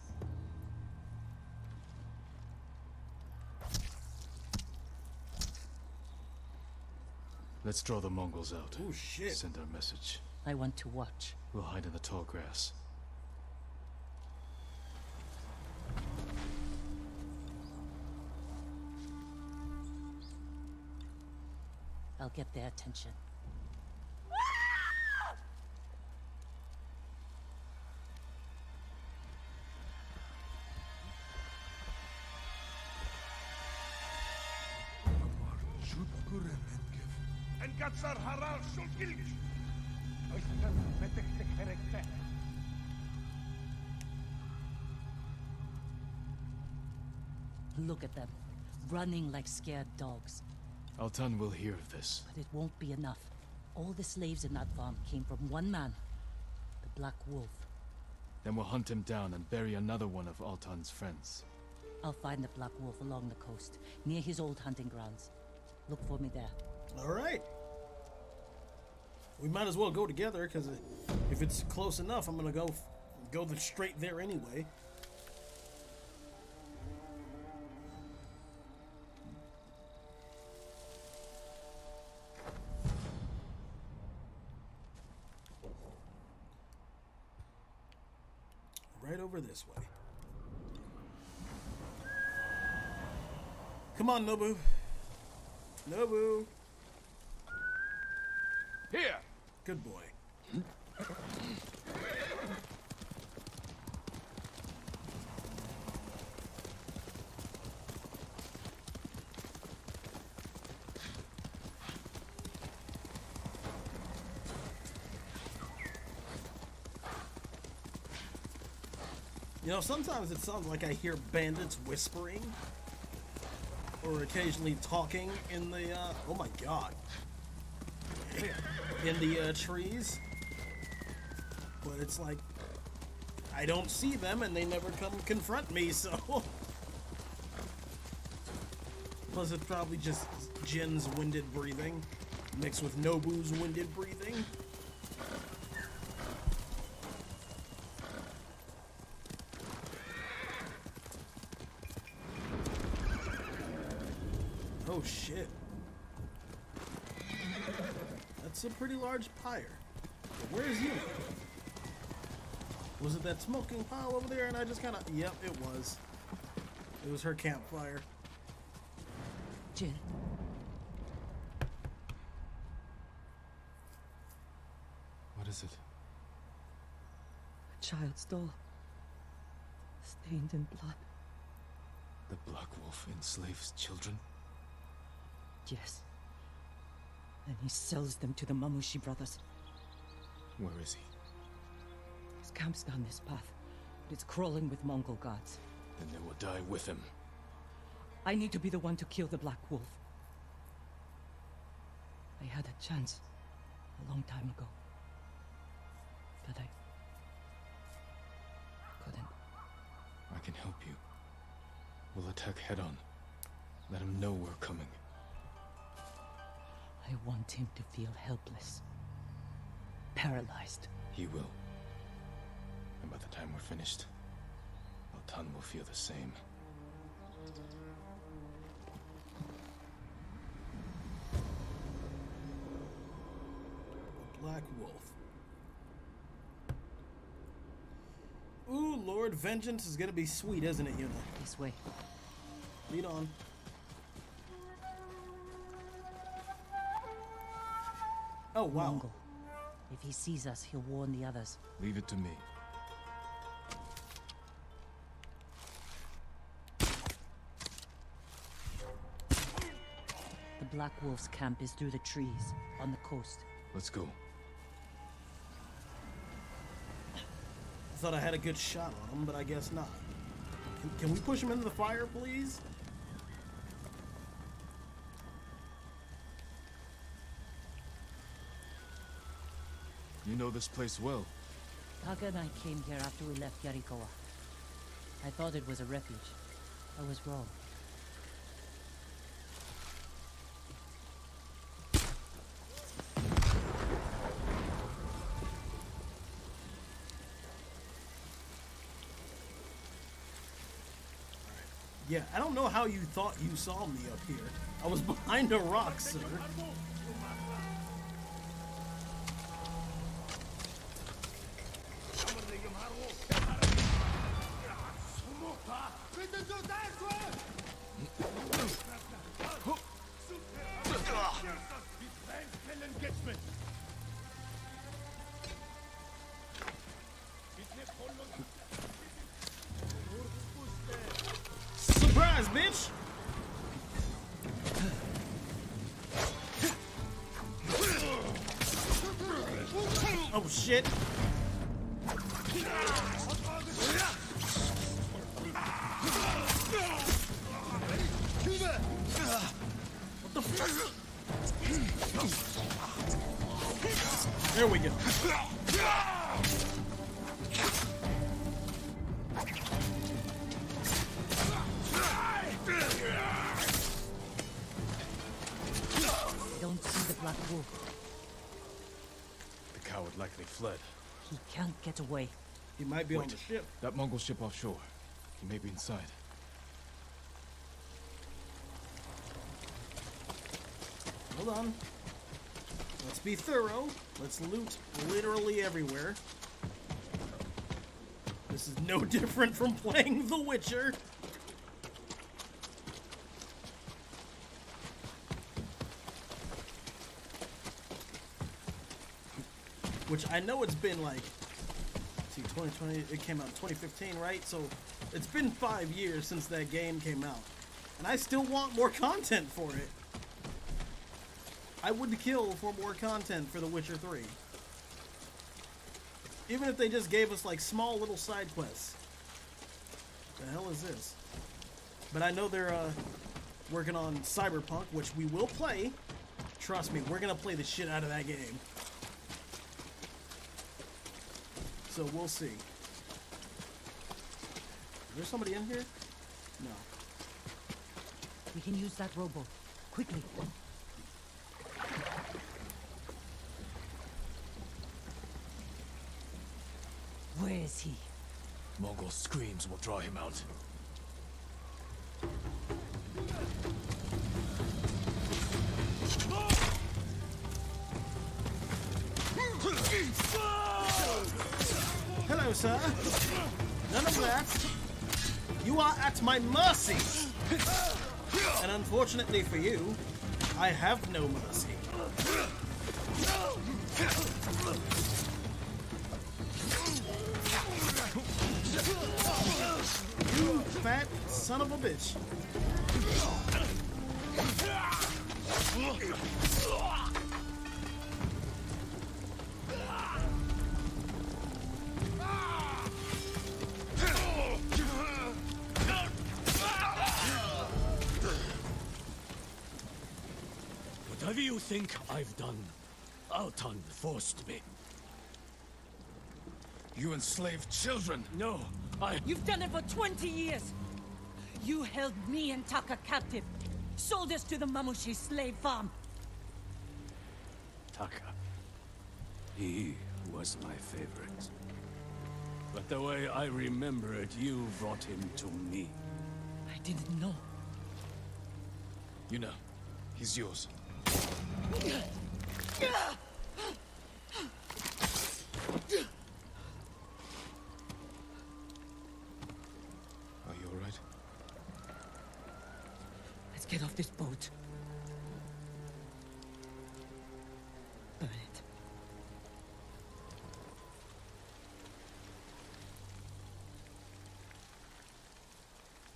Let's draw the Mongols out. Oh shit. Send our message. I want to watch. We'll hide in the tall grass. I'll get their attention. Gatsar haral shul gilgish. Oystan metek tek herekte. Look at them, running like scared dogs. Altan will hear of this. But it won't be enough. All the slaves in that farm came from one man, the Black Wolf. Then we'll hunt him down and bury another one of Altan's friends. I'll find the Black Wolf along the coast, near his old hunting grounds. Look for me there. All right. We might as well go together because if it's close enough, I'm gonna go go the straight there anyway. Right over this way. Come on, Nobu. Nobu. Here. Good boy. You know, sometimes it sounds like I hear bandits whispering or occasionally talking in the, uh, oh my god, in the uh, trees. But it's like, I don't see them and they never come confront me, so. Plus, it's probably just Jin's winded breathing mixed with Nobu's winded breathing. Oh shit. That's a pretty large pyre. But where is you? Was it that smoking pile over there? And I just kind of. Yep, it was. It was her campfire. Jin. What is it? A child's doll. Stained in blood. The Black Wolf enslaves children? Yes. And he sells them to the Mamushi brothers. Where is he? His camp's down this path. But it's crawling with Mongol guards. Then they will die with him. I need to be the one to kill the Black Wolf. I had a chance a long time ago. But I couldn't. I can help you. We'll attack head on. Let him know we're coming. I want him to feel helpless. Paralyzed. He will. And by the time we're finished, Altan will feel the same. Black Wolf. Ooh, Lord, vengeance is gonna be sweet, isn't it, Yuna? This way. Lead on. Oh, wow. Mongol. If he sees us, he'll warn the others. Leave it to me. The Black Wolf's camp is through the trees, on the coast. Let's go. I thought I had a good shot on him, but I guess not. Can, can we push him into the fire, please? You know this place well. Taka and I came here after we left Yarikawa. I thought it was a refuge. I was wrong. Yeah, I don't know how you thought you saw me up here. I was behind a rock, sir. Shit! Might be on the ship. That Mongol ship offshore. He may be inside. Hold on. Let's be thorough. Let's loot literally everywhere. This is no different from playing The Witcher. Which I know it's been like, 2020, it came out in 2015, right? So it's been five years since that game came out. And I still want more content for it. I would kill for more content for The Witcher 3. Even if they just gave us like small little side quests. The hell is this? But I know they're uh, working on Cyberpunk, which we will play. Trust me, we're gonna play the shit out of that game. So we'll see. Is there somebody in here? No. We can use that rowboat. Quickly. Where is he? Mongol screams will draw him out. Sir. None of that. You are at my mercy. And unfortunately for you, I have no mercy. You fat son of a bitch. Think I've done, Altan forced me. You enslaved children! No, I... You've done it for 20 years! You held me and Taka captive. Sold us to the Mamushi slave farm. Taka. He was my favorite. But the way I remember it, you brought him to me. I didn't know. You know, he's yours. Are you alright? Let's get off this boat. Burn it.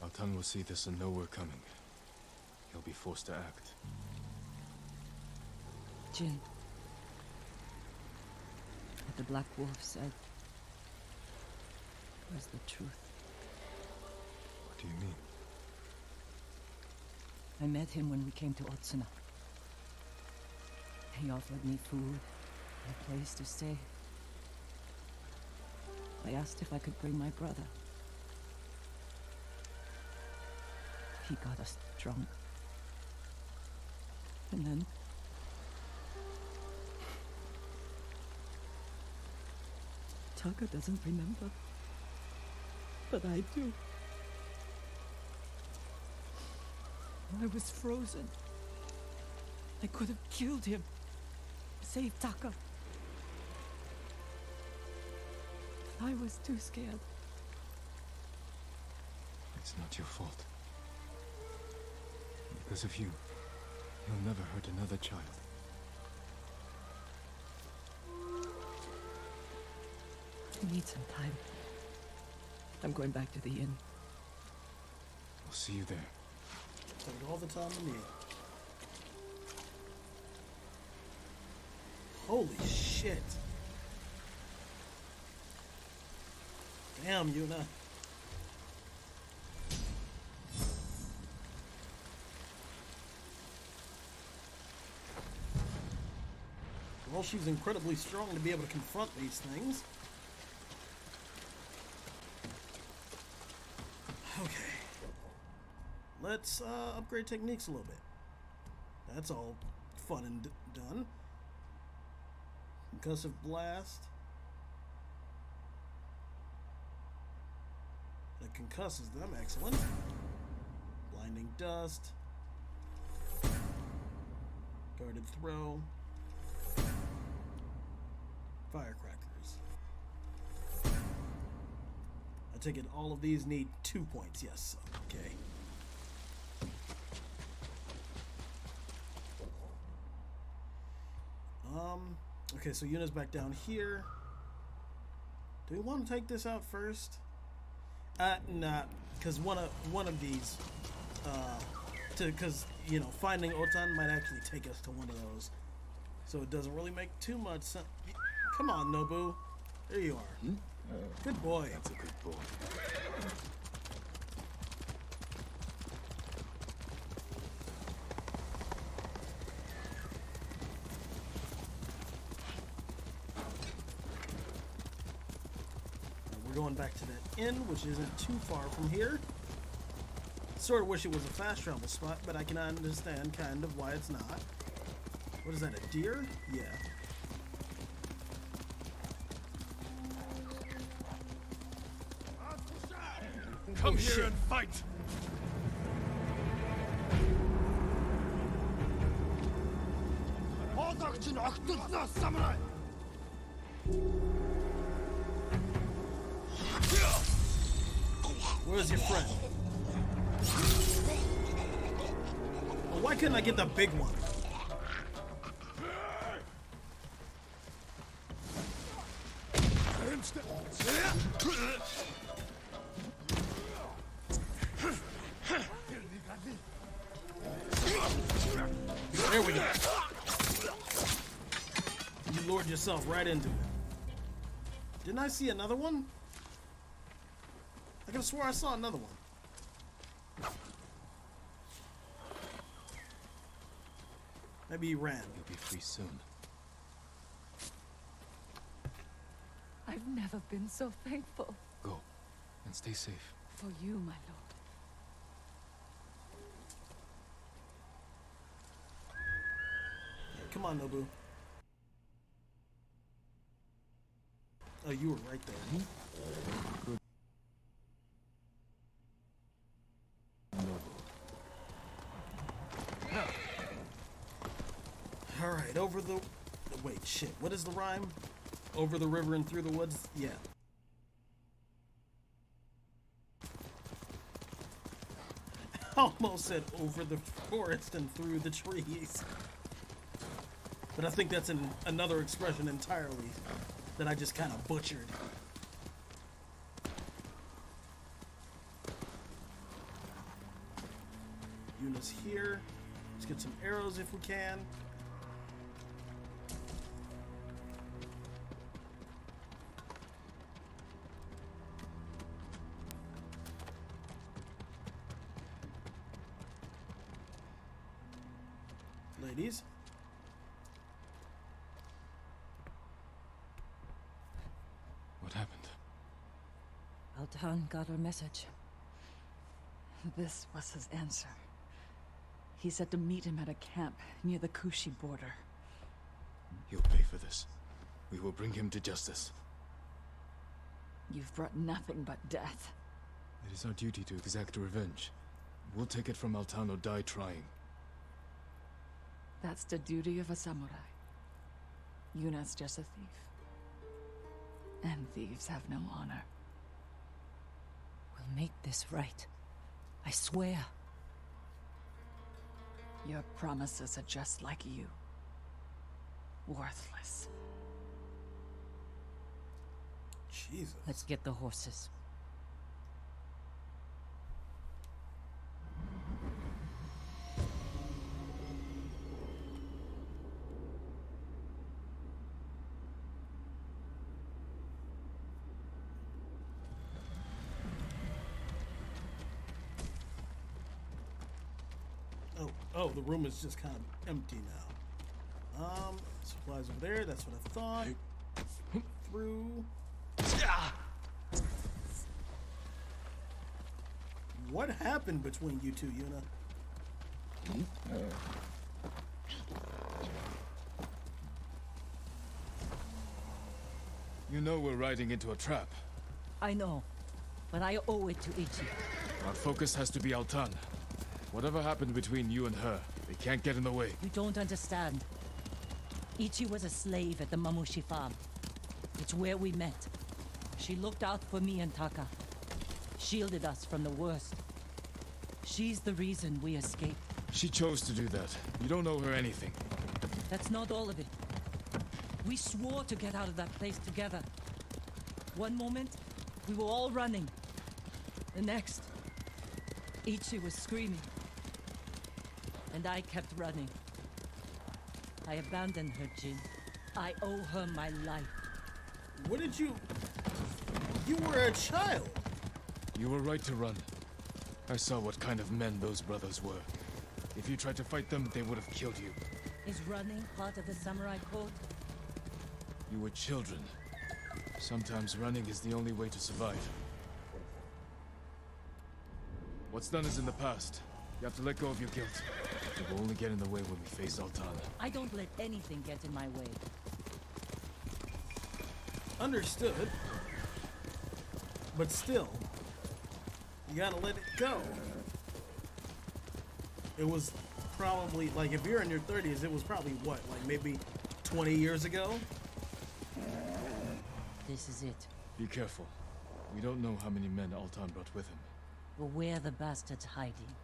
Altan will see this and know we're coming. He'll be forced to act. What the Black Wolf said was the truth. What do you mean? I met him when we came to Otsuna. He offered me food, and a place to stay. I asked if I could bring my brother. He got us drunk. And then... Taka doesn't remember. But I do. I was frozen. I could have killed him. Saved Taka. I was too scared. It's not your fault. Because of you, you'll never hurt another child. Need some time. I'm going back to the inn. I'll see you there. Take all the time you need. Holy shit. Damn, Yuna. Well, she's incredibly strong to be able to confront these things. Okay. Let's uh, upgrade techniques a little bit. That's all fun and done. Concussive Blast. That concusses them, excellent. Blinding Dust. Guarded Throw. Firecrackers. I take it all of these need two points, yes. Okay. Um, okay, so Yuna's back down here. Do we want to take this out first? Uh, nah, because one of one of these, uh, to because you know finding Otan might actually take us to one of those, so it doesn't really make too much sense. Come on, Nobu, there you are. Good boy. That's a good boy. We're going back to that inn, which isn't too far from here. Sort of wish it was a fast travel spot, but I can understand kind of why it's not. What is that, a deer? Yeah. Come oh, here and fight! samurai! Where's your friend? Well, why couldn't I get the big one? There we go. You lured yourself right into it. Didn't I see another one? I could have swore I saw another one. Maybe he ran. You'll be free soon. I've never been so thankful Go. And stay safe. for you, my lord. Come on, Nobu. Oh, you were right there. Good. All right, over the. Wait, shit. What is the rhyme? Over the river and through the woods? Yeah. Almost said over the forest and through the trees. But I think that's an, another expression entirely that I just kind of butchered. Yuna's here. Let's get some arrows if we can. Got our message. This was his answer. He said to meet him at a camp near the Kushi border. He'll pay for this. We will bring him to justice. You've brought nothing but death. It is our duty to exact revenge. We'll take it from Altan or die trying. That's the duty of a samurai. Yuna's just a thief. And thieves have no honor. We'll make this right. I swear. Your promises are just like you. Worthless. Jesus. Let's get the horses. Oh, oh, the room is just kind of empty now. Um, supplies over there. That's what I thought. Through. What happened between you two, Yuna? You know we're riding into a trap. I know, but I owe it to Ichi. Our focus has to be Altan. Whatever happened between you and her, they can't get in the way. You don't understand. Ichi was a slave at the Mamushi farm. It's where we met. She looked out for me and Taka. Shielded us from the worst. She's the reason we escaped. She chose to do that. You don't owe her anything. That's not all of it. We swore to get out of that place together. One moment, we were all running. The next, Ichi was screaming. And I kept running. I abandoned her, Jin. I owe her my life. What did you... You were a child. You were right to run. I saw what kind of men those brothers were. If you tried to fight them, they would have killed you. Is running part of the samurai code? You were children. Sometimes running is the only way to survive. What's done is in the past. You have to let go of your guilt. It will only get in the way when we face Altana. I don't let anything get in my way. Understood. But still, you gotta let it go. It was probably, like, if you're in your 30s, it was probably what, like maybe 20 years ago? This is it. Be careful. We don't know how many men Altan brought with him. or where the bastard's hiding.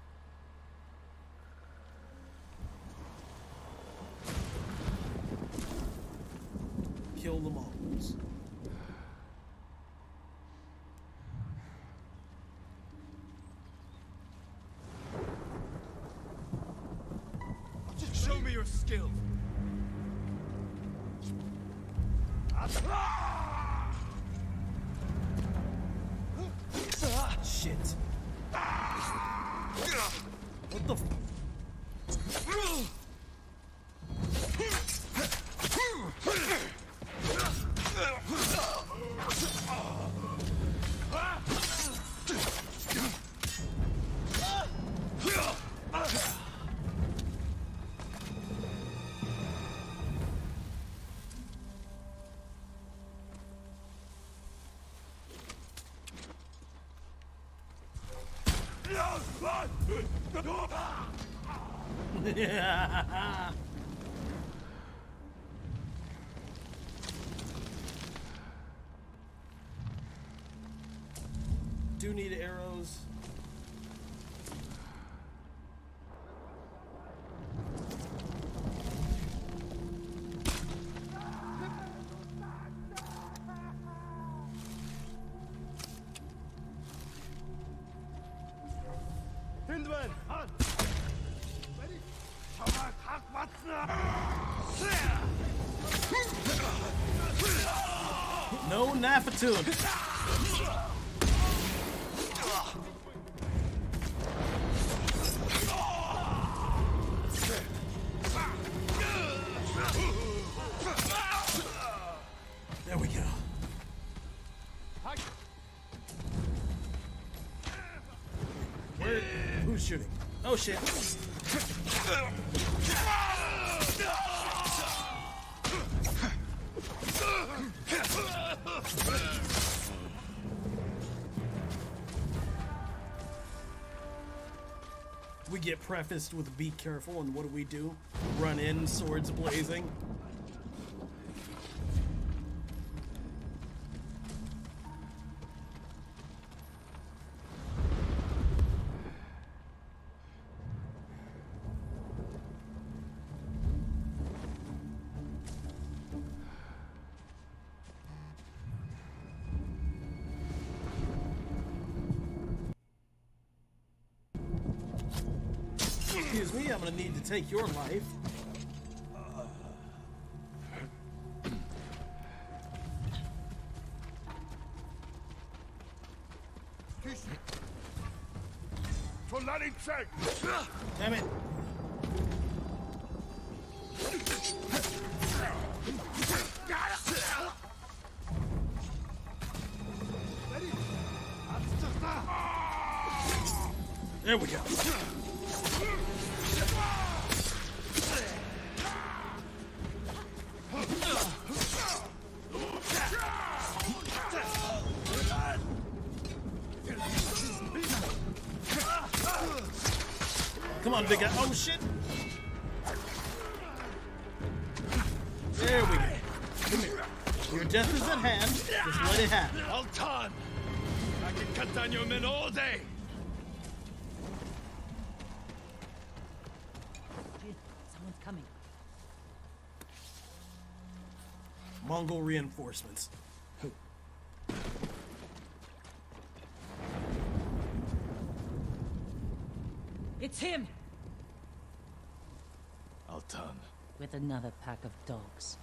Yeah. Nafatoon. With be careful, and what do we do? Run in, swords blazing. Excuse me, I'm gonna need to take your life. Damn it. There we go. Mongol reinforcements. It's him! Altan. With another pack of dogs.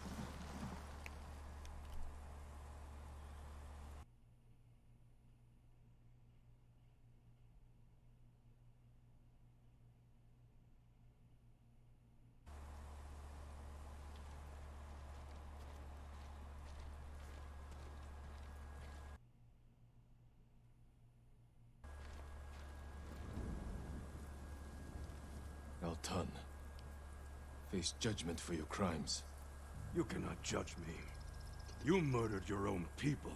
Altan. Face judgment for your crimes. You cannot judge me. You murdered your own people.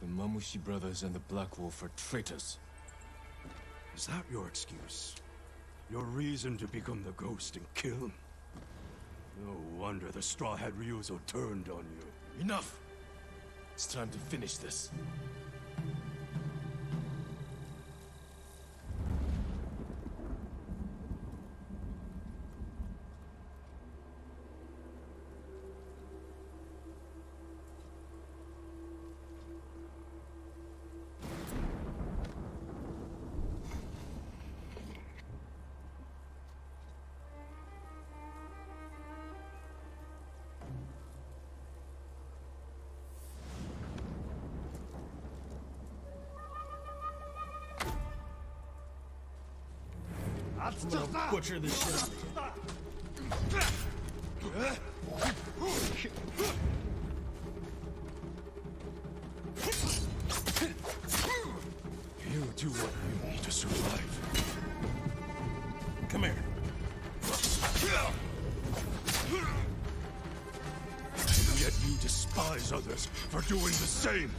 The Mamushi brothers and the Black Wolf are traitors. Is that your excuse? Your reason to become the ghost and kill? No wonder the Straw Hat Ryuzo turned on you. Enough! It's time to finish this. Butcher this shit you. You do what you need to survive. Come here. And yet you despise others for doing the same.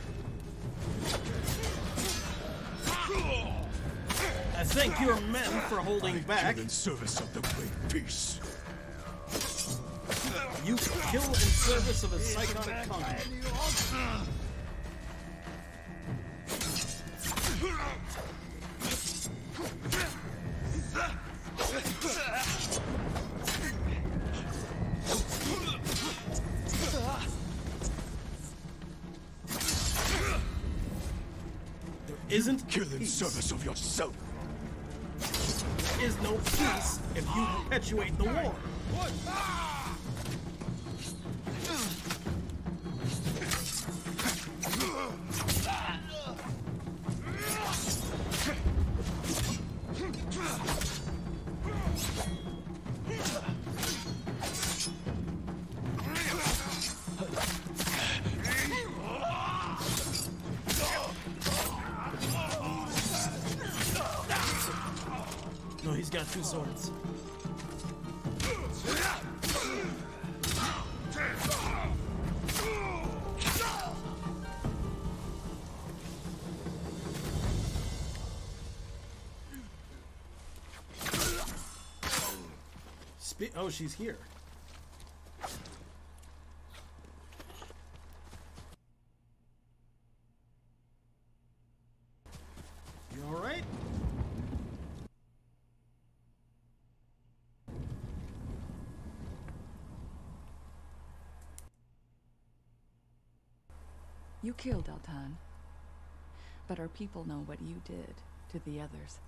Thank your men for holding back. In service of the great peace. You kill in service of a psychotic conqueror. There isn't Kill in peace. service of yourself. Is no peace if you perpetuate the war. She's here. You alright? You killed Altan. But our people know what you did to the others.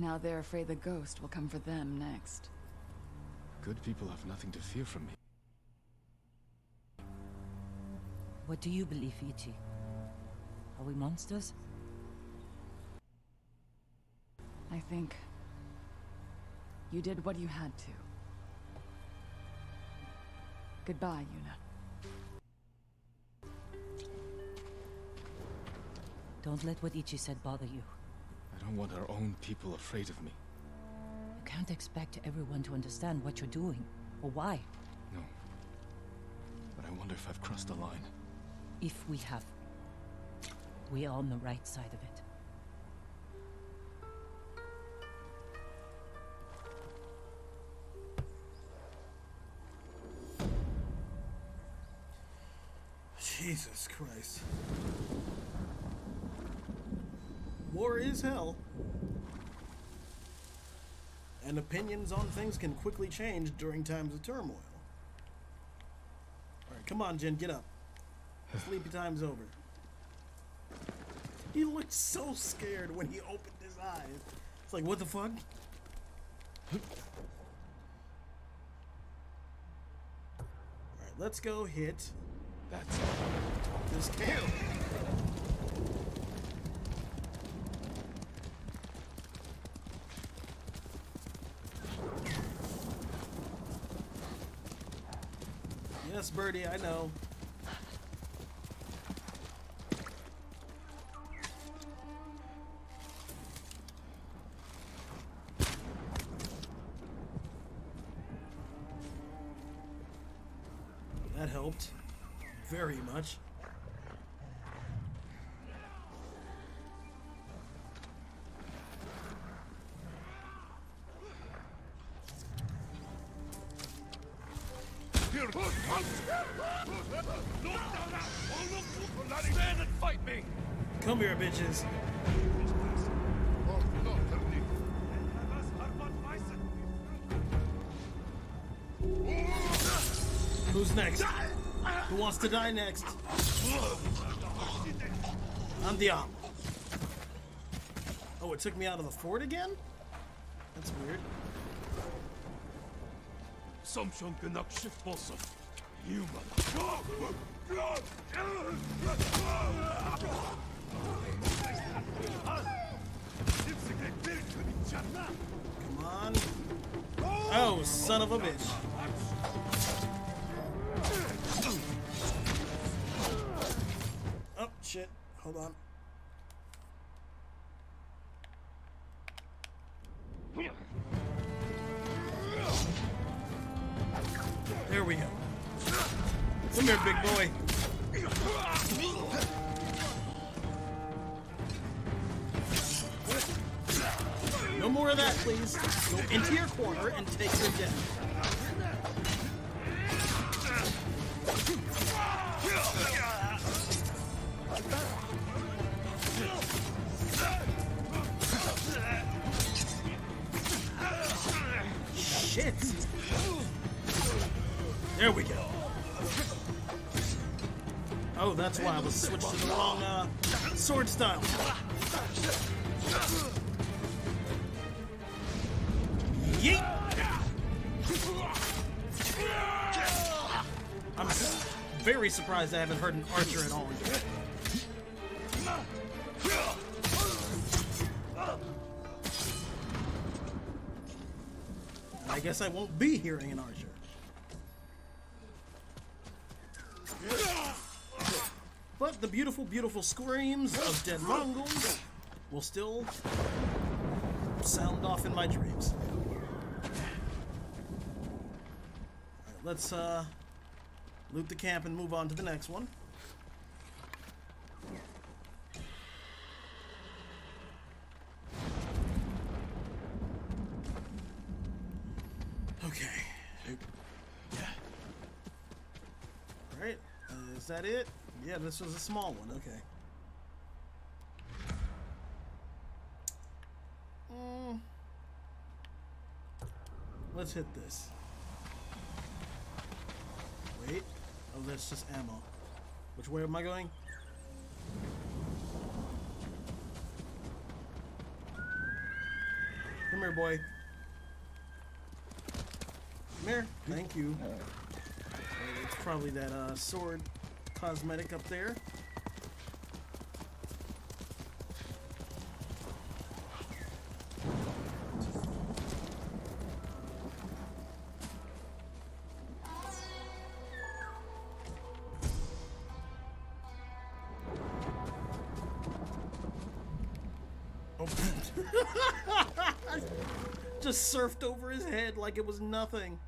Now they're afraid the ghost will come for them next. Good people have nothing to fear from me. What do you believe, Ichi? Are we monsters? I think you did what you had to. Goodbye, Yuna. Don't let what Ichi said bother you. I don't want our own people afraid of me. You can't expect everyone to understand what you're doing, or why. No. But I wonder if I've crossed the line. If we have. We are on the right side of it. Jesus Christ. War is hell. And opinions on things can quickly change during times of turmoil. Alright, come on, Jin, get up. Sleepy time's over. He looked so scared when he opened his eyes. It's like, what the fuck? Alright, let's go hit That's this camp. Birdie, I know. Here. Who's next? Who wants to die next? I'm Diablo. Oh, it took me out of the fort again? That's weird. Samsung Ganak Shifbosa. You mother. Come on. Oh, son of a bitch. Oh, shit. Hold on. Sword style. Yeet! I'm very surprised I haven't heard an archer at all. I guess I won't be hearing an archer. Screams of dead Mongols will still sound off in my dreams. Alright, let's uh, loot the camp and move on to the next one. Okay. Alright, uh, is that it? Yeah, this was a small one, okay. Mm. Let's hit this. Wait. Oh, that's just ammo. Which way am I going? Come here, boy. Come here. Thank you. Uh, It's probably that uh, sword cosmetic up there. Just surfed over his head like it was nothing.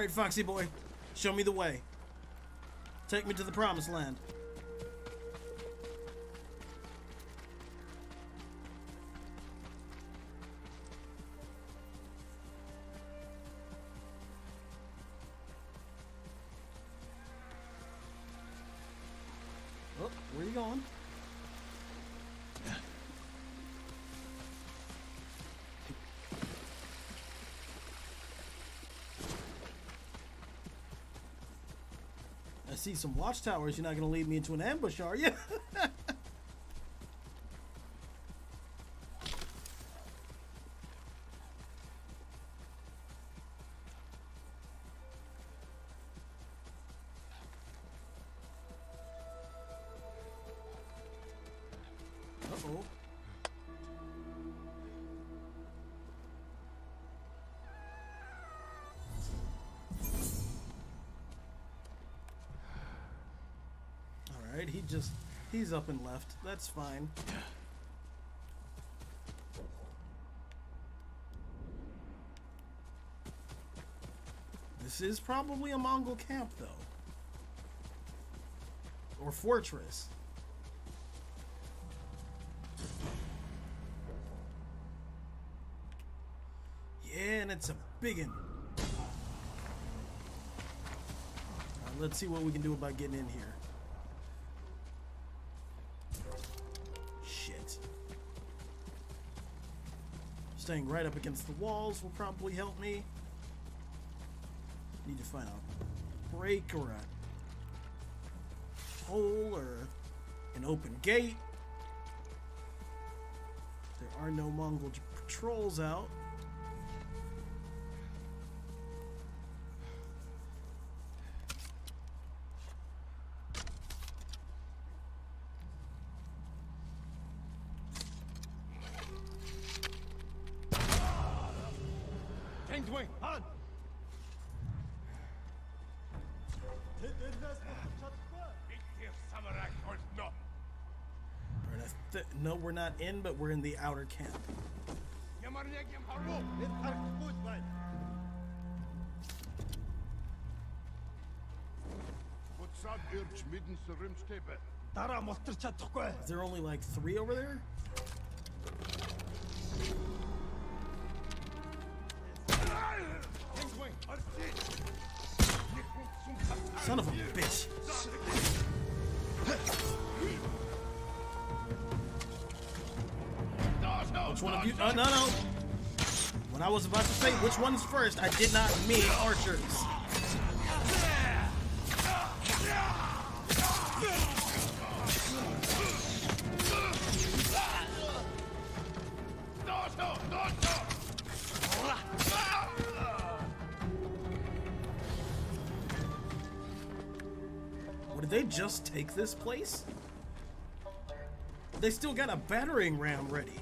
All right, Foxy boy, show me the way. Take me to the promised land. See some watchtowers. You're not going to lead me into an ambush, are you? He's up and left. That's fine. This is probably a Mongol camp, though. Or fortress. Yeah, and it's a biggin. Alright, let's see what we can do about getting in here. Staying right up against the walls will probably help me. Need to find a break or a hole or an open gate. There are no Mongol patrols out. In, but we're in the outer camp. Is there only like three over there? Son of a of you? Uh, no, no. When I was about to say which one's first, I did not mean archers. What, did they just take this place? They still got a battering ram ready.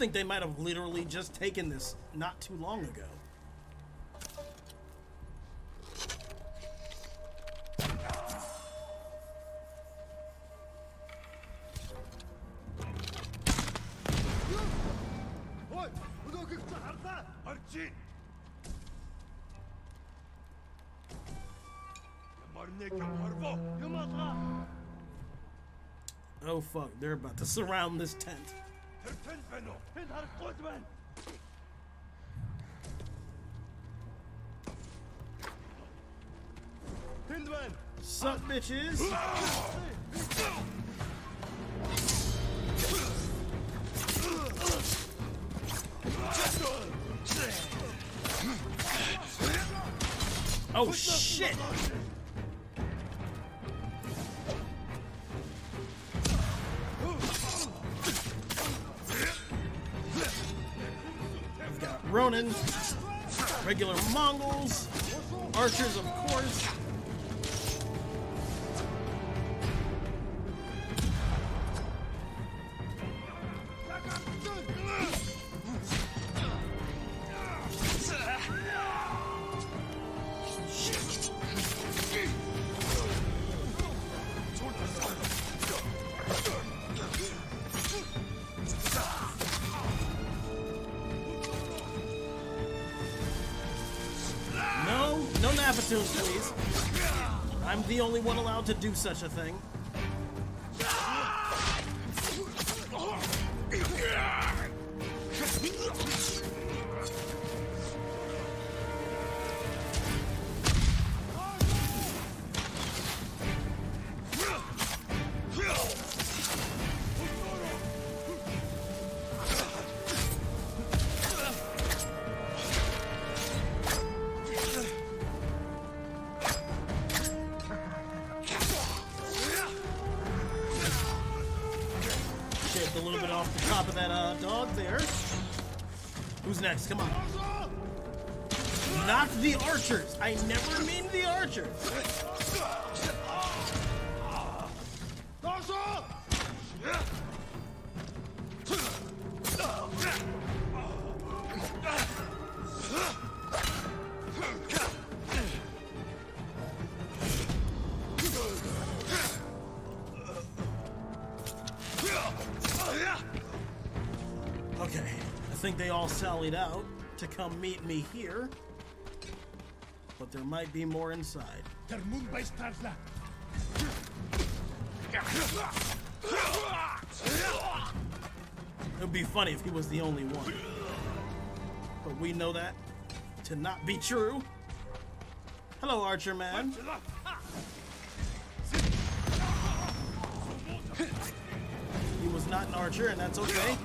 Think they might have literally just taken this not too long ago. Oh fuck, they're about to surround this tent. Sup, bitches? Oh shit! Ronin, regular Mongols, archers, of course. To do such a thing. But there might be more inside. It would be funny if he was the only one. But we know that to not be true. Hello, Archer Man. He was not an archer, and that's okay.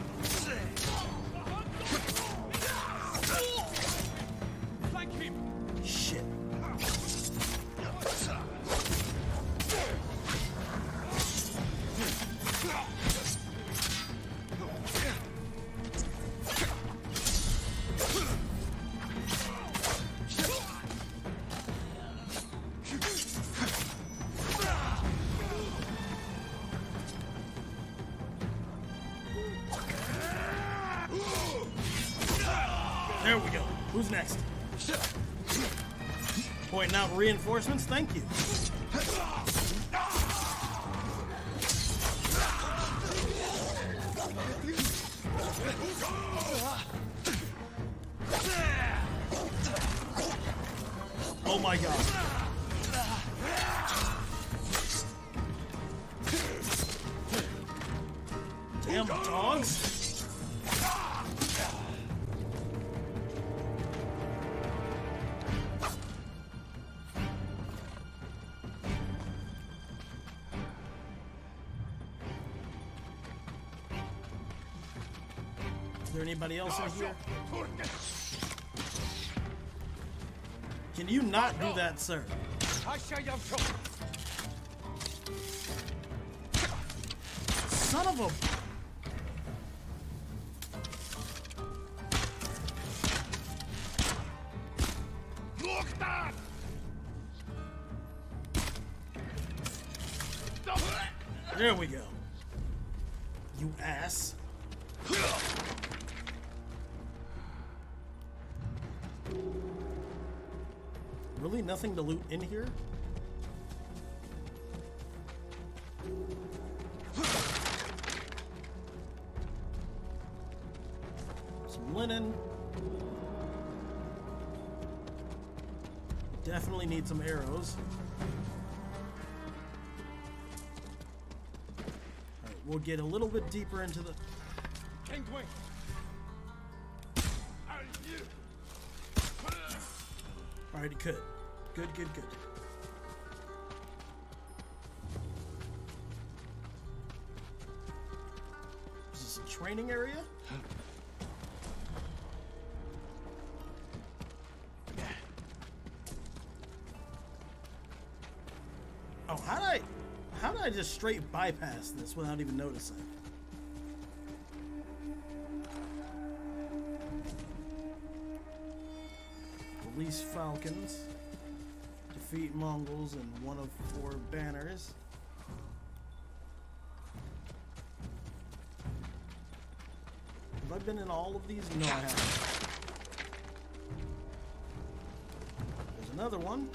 Reinforcements, thank you. There anybody else in here? Can you not do that, sir? Son of a... in here? Some linen. Definitely need some arrows. Alright, we'll get a little bit deeper into the... Alright, good. Good, good, good. Is this a training area? Oh, how did I... How did I just straight bypass this without even noticing? Mongols and one of four banners. Have I been in all of these? No, I haven't. There's another one.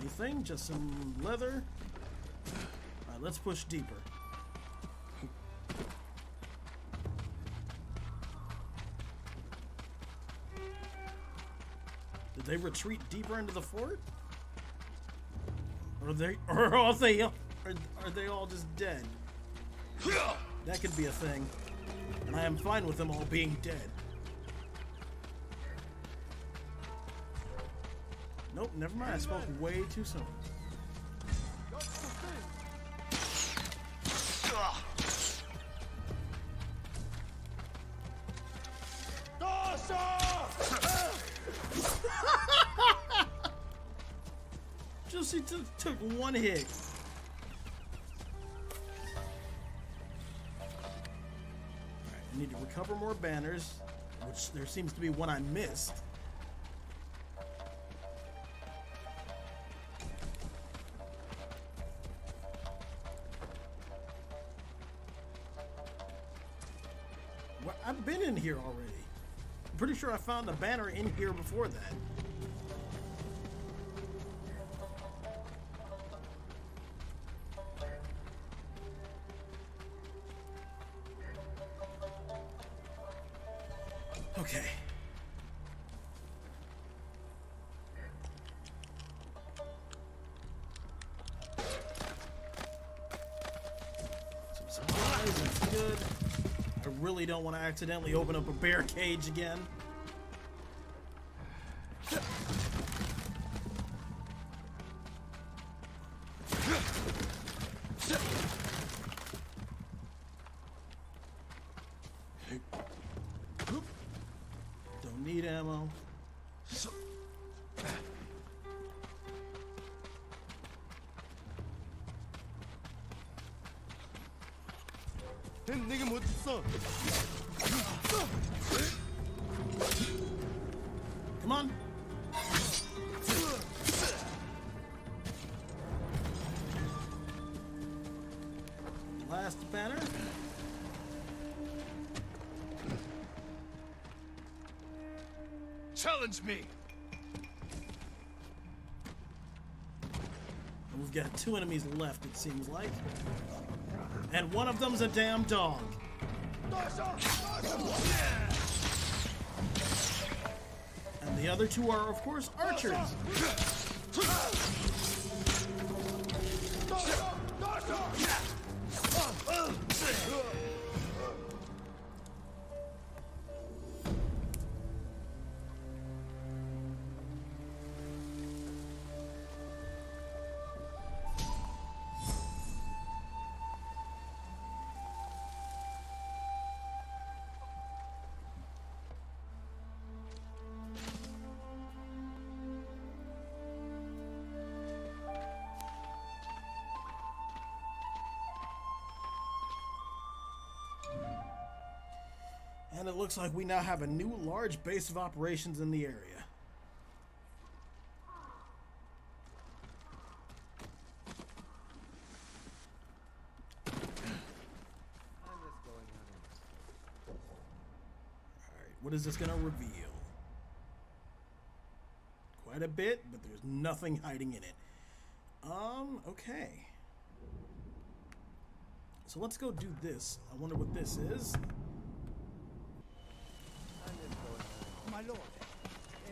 Anything? Just some leather? Alright, let's push deeper. They retreat deeper into the fort? Or are they, or are they, are, are they all just dead? That could be a thing. And I am fine with them all being dead. Nope, never mind. I spoke way too soon. One hit. Alright, I need to recover more banners, which there seems to be one I missed. What? I've been in here already. I'm pretty sure I found a banner in here before that. Good. I really don't want to accidentally open up a bear cage again. Two enemies left, it seems like. And one of them's a damn dog. And the other two are, of course, archers. Looks like we now have a new large base of operations in the area. Alright, what is this going to reveal? Quite a bit, but there's nothing hiding in it. Um, okay. So let's go do this. I wonder what this is. My lord,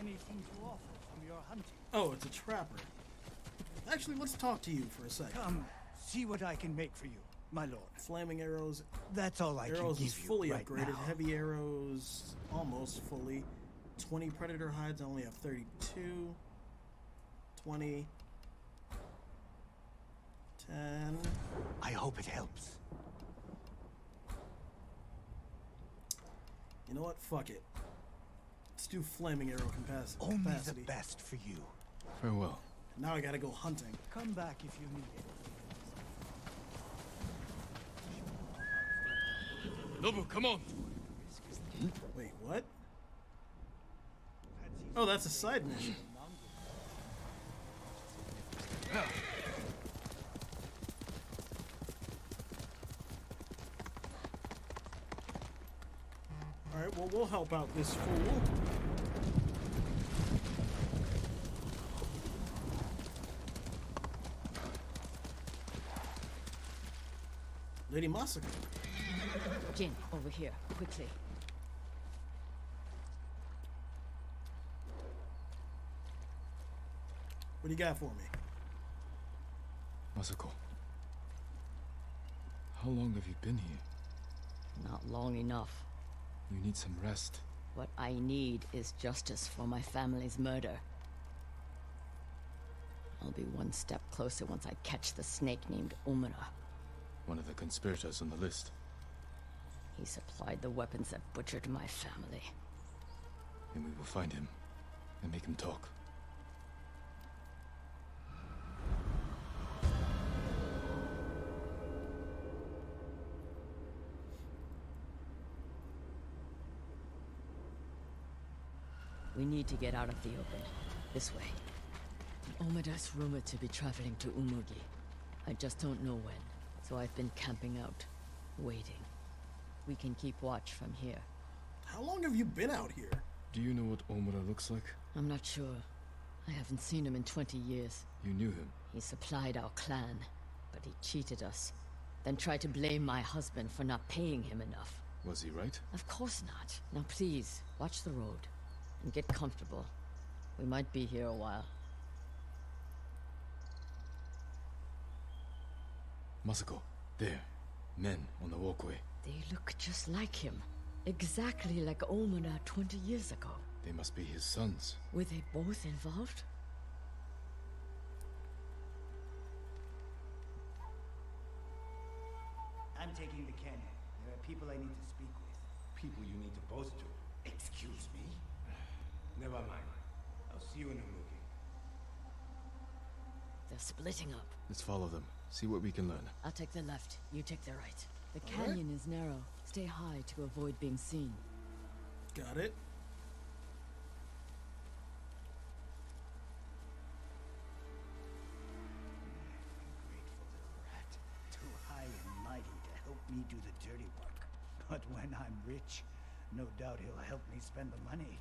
anything to offer from your hunting? Oh, it's a trapper. Actually, let's talk to you for a second. Come, see what I can make for you, my lord. Flaming arrows. That's all I can arrows give is you fully right upgraded. now. Heavy arrows almost fully. 20 predator hides. I only have 32. 20. 10. I hope it helps. You know what? Fuck it. Let's do flaming arrow compas- Only capacity. the best for you. Farewell. Now I gotta go hunting. Come back if you need it. Nobu, come on. Wait, what? Oh, that's a side mission. Alright, well, we'll help out this fool. Lady Masako. Jin, over here, quickly. What do you got for me? Masako. How long have you been here? Not long enough. You need some rest. What I need is justice for my family's murder. I'll be one step closer once I catch the snake named Umura. One of the conspirators on the list. He supplied the weapons that butchered my family. And we will find him and make him talk. We need to get out of the open. This way. Omura's rumored to be traveling to Umugi. I just don't know when, so I've been camping out, waiting. We can keep watch from here. How long have you been out here? Do you know what Omura looks like? I'm not sure. I haven't seen him in 20 years. You knew him. He supplied our clan, but he cheated us. Then tried to blame my husband for not paying him enough. Was he right? Of course not. Now please, watch the road. And get comfortable. We might be here a while. Masako, there. Men on the walkway. They look just like him. Exactly like Omura 20 years ago. They must be his sons. Were they both involved? I'm taking the cannon. There are people I need to speak with. People you need to boast to. Excuse me? Never mind. I'll see you in Umugi. They're splitting up. Let's follow them. See what we can learn. I'll take the left. You take the right. The All right. canyon is narrow. Stay high to avoid being seen. Got it. Rat. Too high and mighty to help me do the dirty work. But when I'm rich, no doubt he'll help me spend the money.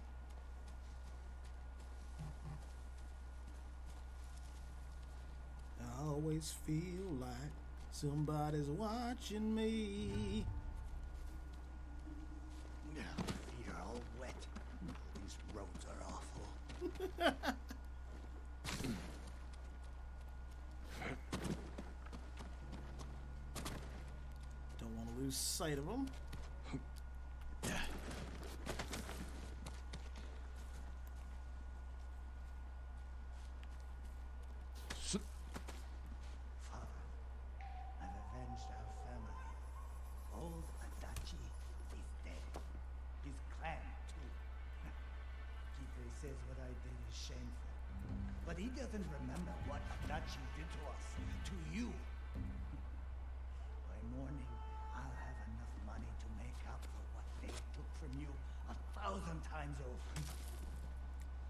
I always feel like Somebody's watching me. Feet are all wet. These roads are awful. Don't want to lose sight of them.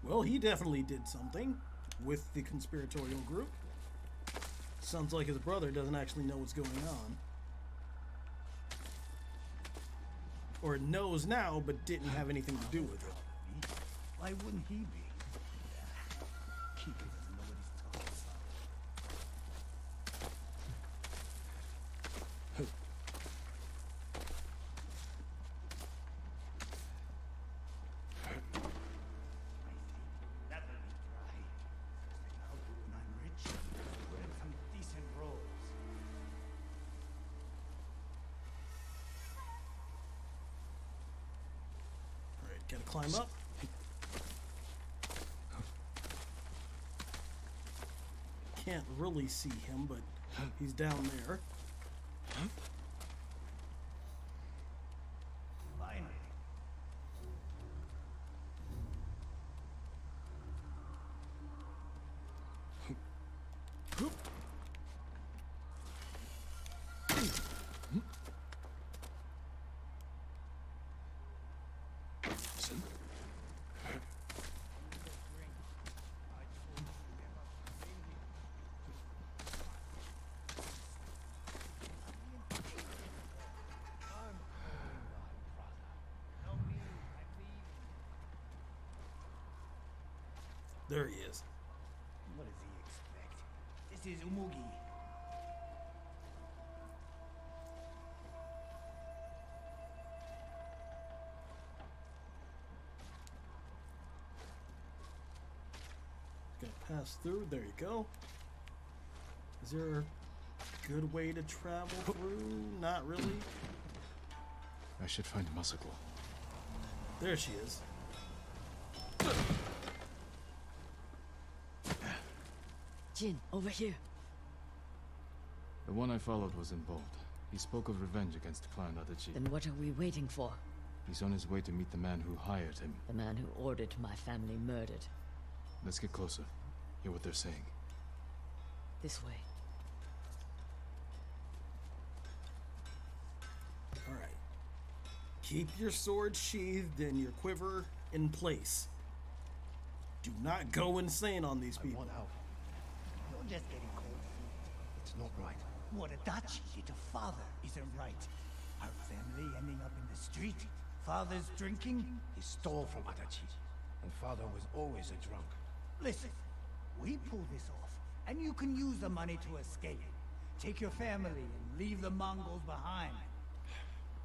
Well, he definitely did something with the conspiratorial group. Sounds like his brother doesn't actually know what's going on. Or knows now, but didn't have anything to do with it. Why wouldn't he be? Climb up. Can't really see him, but he's down there. Pass through. There you go. Is there a good way to travel oh. through? Not really. I should find Masako. There she is. Jin, over here. The one I followed was in bold. He spoke of revenge against Clan Adachi. Then what are we waiting for? He's on his way to meet the man who hired him. The man who ordered my family murdered. Let's get closer. Hear what they're saying. This way. Alright. Keep your sword sheathed and your quiver in place. Do not go insane on these people. I want out. You're just getting cold feet. It's not right. What Adachi did to father isn't right. Our family ending up in the street. Father's drinking. He stole from Adachi, and father was always a drunk. Listen, we pull this off, and you can use the money to escape. Take your family and leave the Mongols behind.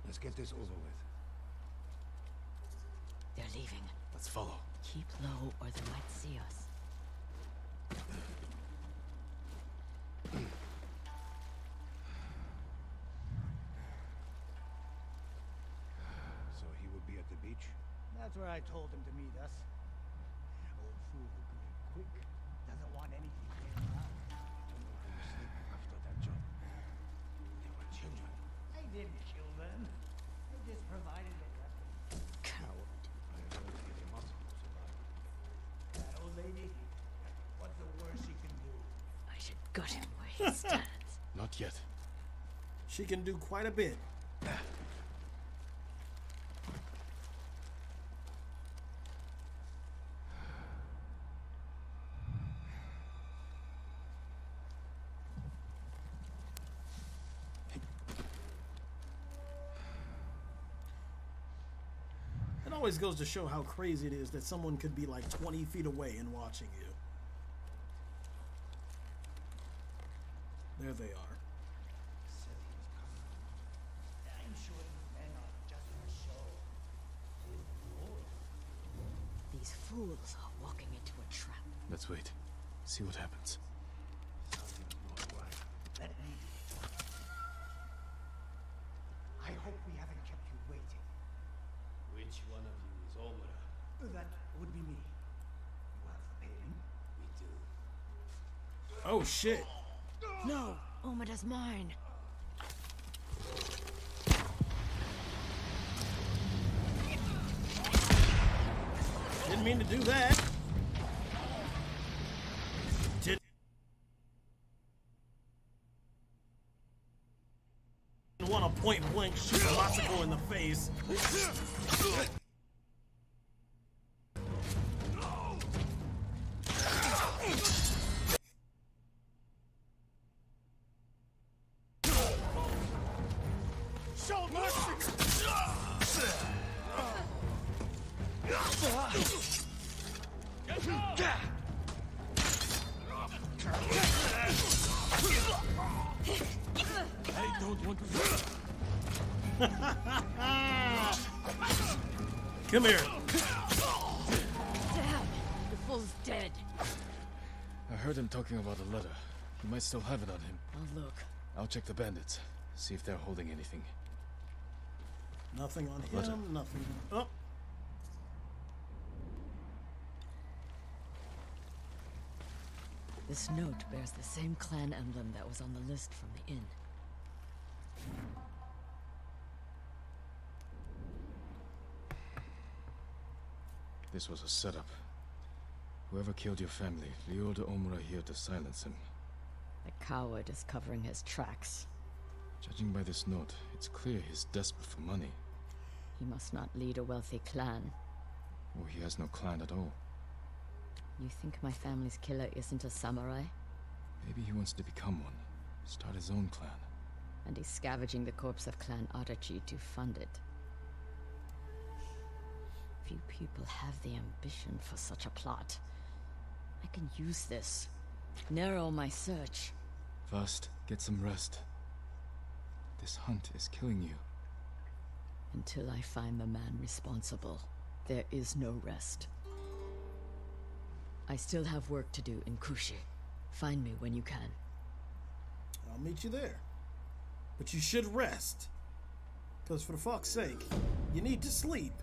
Let's get this over with. They're leaving. Let's follow. Keep low or they might see us. So he would be at the beach? That's where I told him to meet us. Old fool who can be quick doesn't want anything later on. After that job. They were children. I didn't kill them. I just provided a weapon. Coward. I heard Hidematsuro survived. That old lady, what's the worst she can do? I should gut him where he stands. Not yet. She can do quite a bit. It always goes to show how crazy it is that someone could be like 20 feet away and watching you. they are. These fools are walking into a trap. Let's wait. See what happens. I hope we haven't kept you waiting. Which one of you is Omura? That would be me. You have the pain? We do. Oh shit! No! Omura's mine. Didn't mean to do that. Did want a point blank shoot Masako in the face. Might still have it on him. I'll look. I'll check the bandits. See if they're holding anything. Nothing on Letter. him, nothing. Oh, This note bears the same clan emblem that was on the list from the inn. This was a setup. Whoever killed your family lured Omura here to silence him. The coward is covering his tracks. Judging by this note, it's clear he's desperate for money. He must not lead a wealthy clan. Or he has no clan at all. You think my family's killer isn't a samurai? Maybe he wants to become one. Start his own clan. And he's scavenging the corpse of Clan Adachi to fund it. Few people have the ambition for such a plot. I can use this. Narrow my search. First, get some rest. This hunt is killing you. Until I find the man responsible, there is no rest. I still have work to do in Kushi. Find me when you can. I'll meet you there. But you should rest. Because for the fuck's sake, you need to sleep.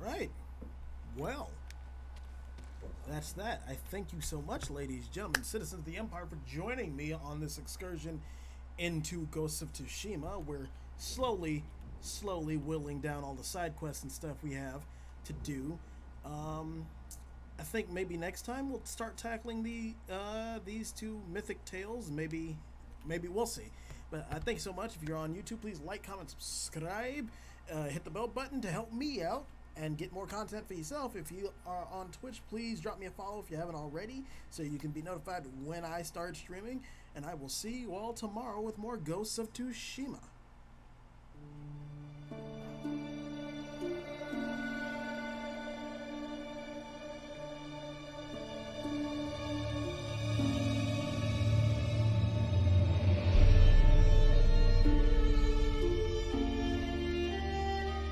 All right. Well, that's that. I thank you so much, ladies, gentlemen, citizens of the Empire, for joining me on this excursion into Ghosts of Tsushima. We're slowly, slowly whittling down all the side quests and stuff we have to do. Um, I think maybe next time we'll start tackling the uh, these two mythic tales. Maybe, maybe we'll see. But uh, thank you so much. If you're on YouTube, please like, comment, subscribe, uh, hit the bell button to help me out and get more content for yourself. If you are on Twitch, please drop me a follow if you haven't already, so you can be notified when I start streaming. And I will see you all tomorrow with more Ghosts of Tsushima.